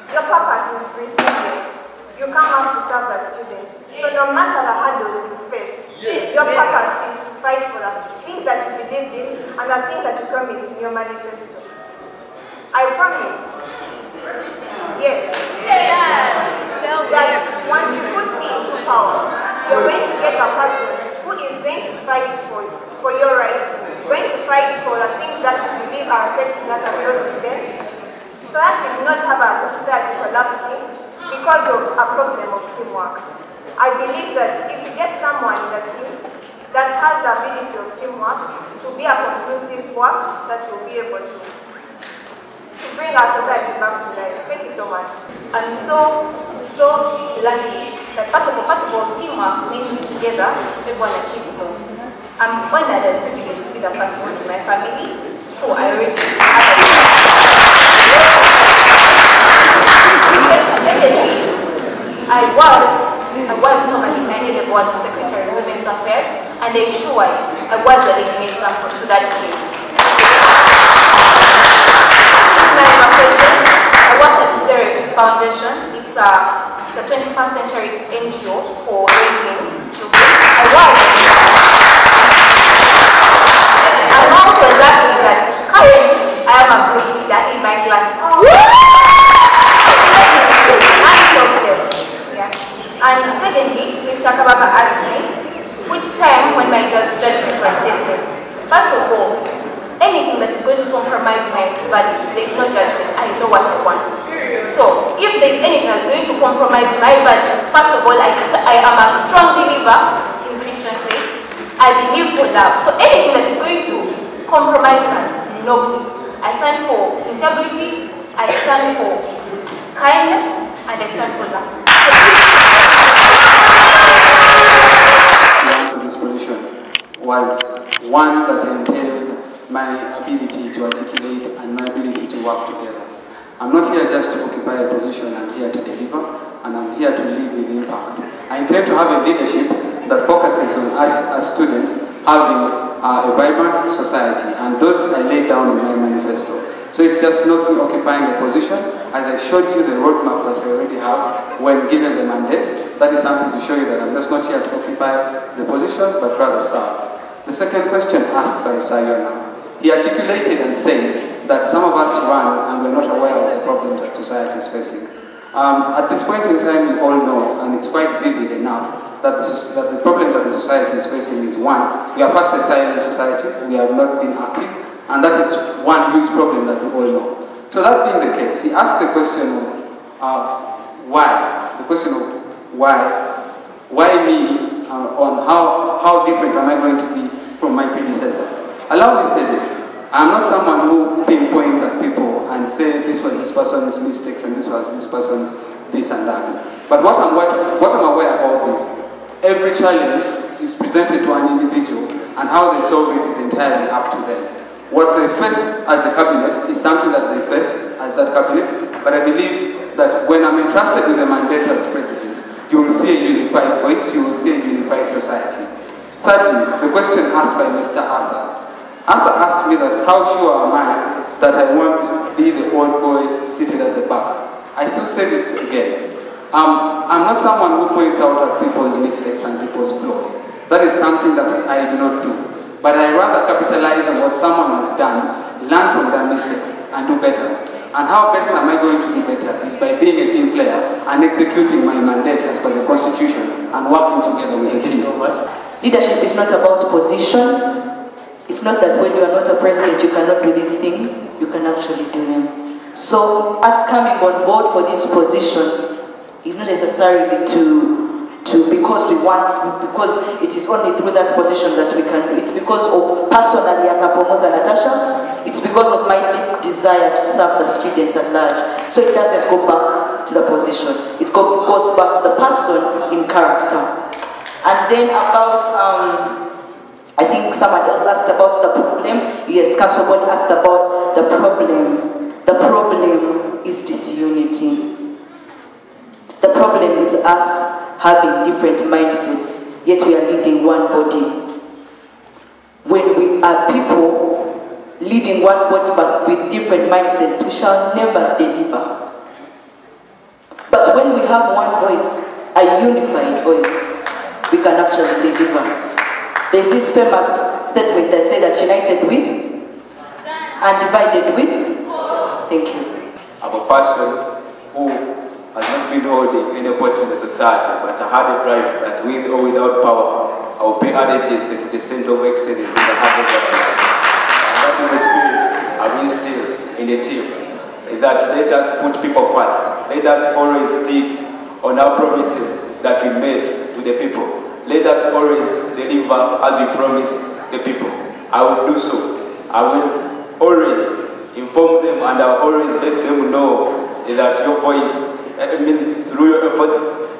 your purpose is for students. You come out to serve as students. So no matter the hurdles you face, your purpose is to fight for the things that you believe in and the things that you promised in your manifesto. I promise. Yes. Yes. yes. Once you put power, you're going to get a person who is going to fight for, for your rights, going to fight for the things that we believe are affecting us as those students, so that we do not have our society collapsing because of a problem of teamwork. I believe that if you get someone in the team that has the ability of teamwork to be a conclusive work that will be able to, to bring our society back to life. Thank you so much. I'm so, so lucky that first of all, first of all, teamwork means together everyone achieves more. I'm honored and privileged to be the first one in my family, so I already Secondly, I was, I was my name was Secretary of Women's Affairs, and I sure I was a leading example to that team. My question, I worked at Zero Foundation. It's a, it's a 21st century NGO for raising children. I was. I'm also lucky that currently I am a group leader in my class. And secondly, Mr. Kabaka asked me which time when my judgment was tested. First of all, anything that is going to compromise my values, there is no judgment. I know what I want. So, if there is anything that's going to compromise my values, first of all, I, I am a strong believer in Christian faith. I believe for love. So, anything that is going to compromise that, no please. I stand for integrity, I stand for kindness, and I stand for love. position was one that entailed my ability to articulate and my ability to work together. I'm not here just to occupy a position, I'm here to deliver, and I'm here to lead with impact. I intend to have a leadership that focuses on us as students having uh, a vibrant society, and those I laid down in my manifesto. So it's just not me occupying a position, as I showed you the roadmap that I already have when given the mandate. That is something to show you that I'm just not here to occupy the position, but rather serve. The second question asked by Sayona, he articulated and said that some of us run and we're not aware of the problems that society is facing. Um, at this point in time, we all know, and it's quite vivid enough, that the, that the problem that the society is facing is one, we are first a silent society, we have not been active, and that is one huge problem that we all know. So that being the case, he asked the question of uh, why, the question of why, why me, uh, on how, how different am I going to be from my predecessor. Allow me to say this. I'm not someone who pinpoints at people and say this was this person's mistakes and this was this person's this and that. But what I'm, what, what I'm aware of is every challenge is presented to an individual and how they solve it is entirely up to them. What they face as a cabinet is something that they face as that cabinet, but I believe that when I'm entrusted with the mandate as president, you will see a unified voice, you will see a unified society. Thirdly, the question asked by Mr. Arthur. Arthur asked me that how sure am I that I won't be the old boy seated at the back. I still say this again. Um, I'm not someone who points out at people's mistakes and people's flaws. That is something that I do not do. But I rather capitalize on what someone has done, learn from their mistakes, and do better. And how best am I going to be better is by being a team player and executing my mandate as per the constitution and working together with the team. so much. Leadership is not about position. It's not that when you are not a president, you cannot do these things. You can actually do them. So, us coming on board for these positions is not necessarily to, to because we want, because it is only through that position that we can do. It's because of personally as a Pomoza Natasha, it's because of my deep desire to serve the students at large. So it doesn't go back to the position. It go, goes back to the person in character. And then about, um, I think someone else asked about the problem. Yes, Councilman asked about the problem. The problem is disunity. The problem is us having different mindsets, yet we are leading one body. When we are people leading one body but with different mindsets, we shall never deliver. But when we have one voice, a unified voice, we can actually deliver. There's this famous statement that says that united we and divided with? Thank you. I'm a person who has not been holding any post in the society, but I had a drive that with or without power, I will pay allegiance to the center of excellence in the heart of Africa. The spirit I instill in the team. That let us put people first. Let us always stick on our promises that we made to the people. Let us always deliver as we promised the people. I will do so. I will always inform them and I will always let them know that your voice, I mean, through your efforts,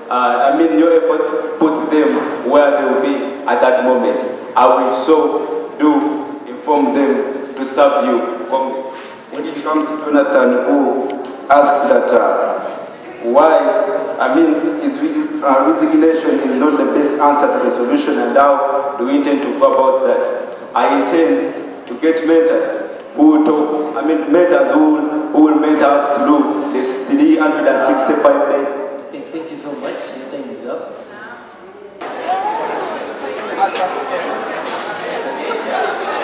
uh, I mean, your efforts put them where they will be at that moment. I will so do inform them to serve you. When it comes to Jonathan, who asked that uh, why, I mean, is uh, resignation is not the best answer to the solution, and how do we intend to go about that? I intend to get mentors who will talk, I mean, mentors who, will- who will mentor us through this 365 days. Thank, thank you so much. Your time is up. Awesome.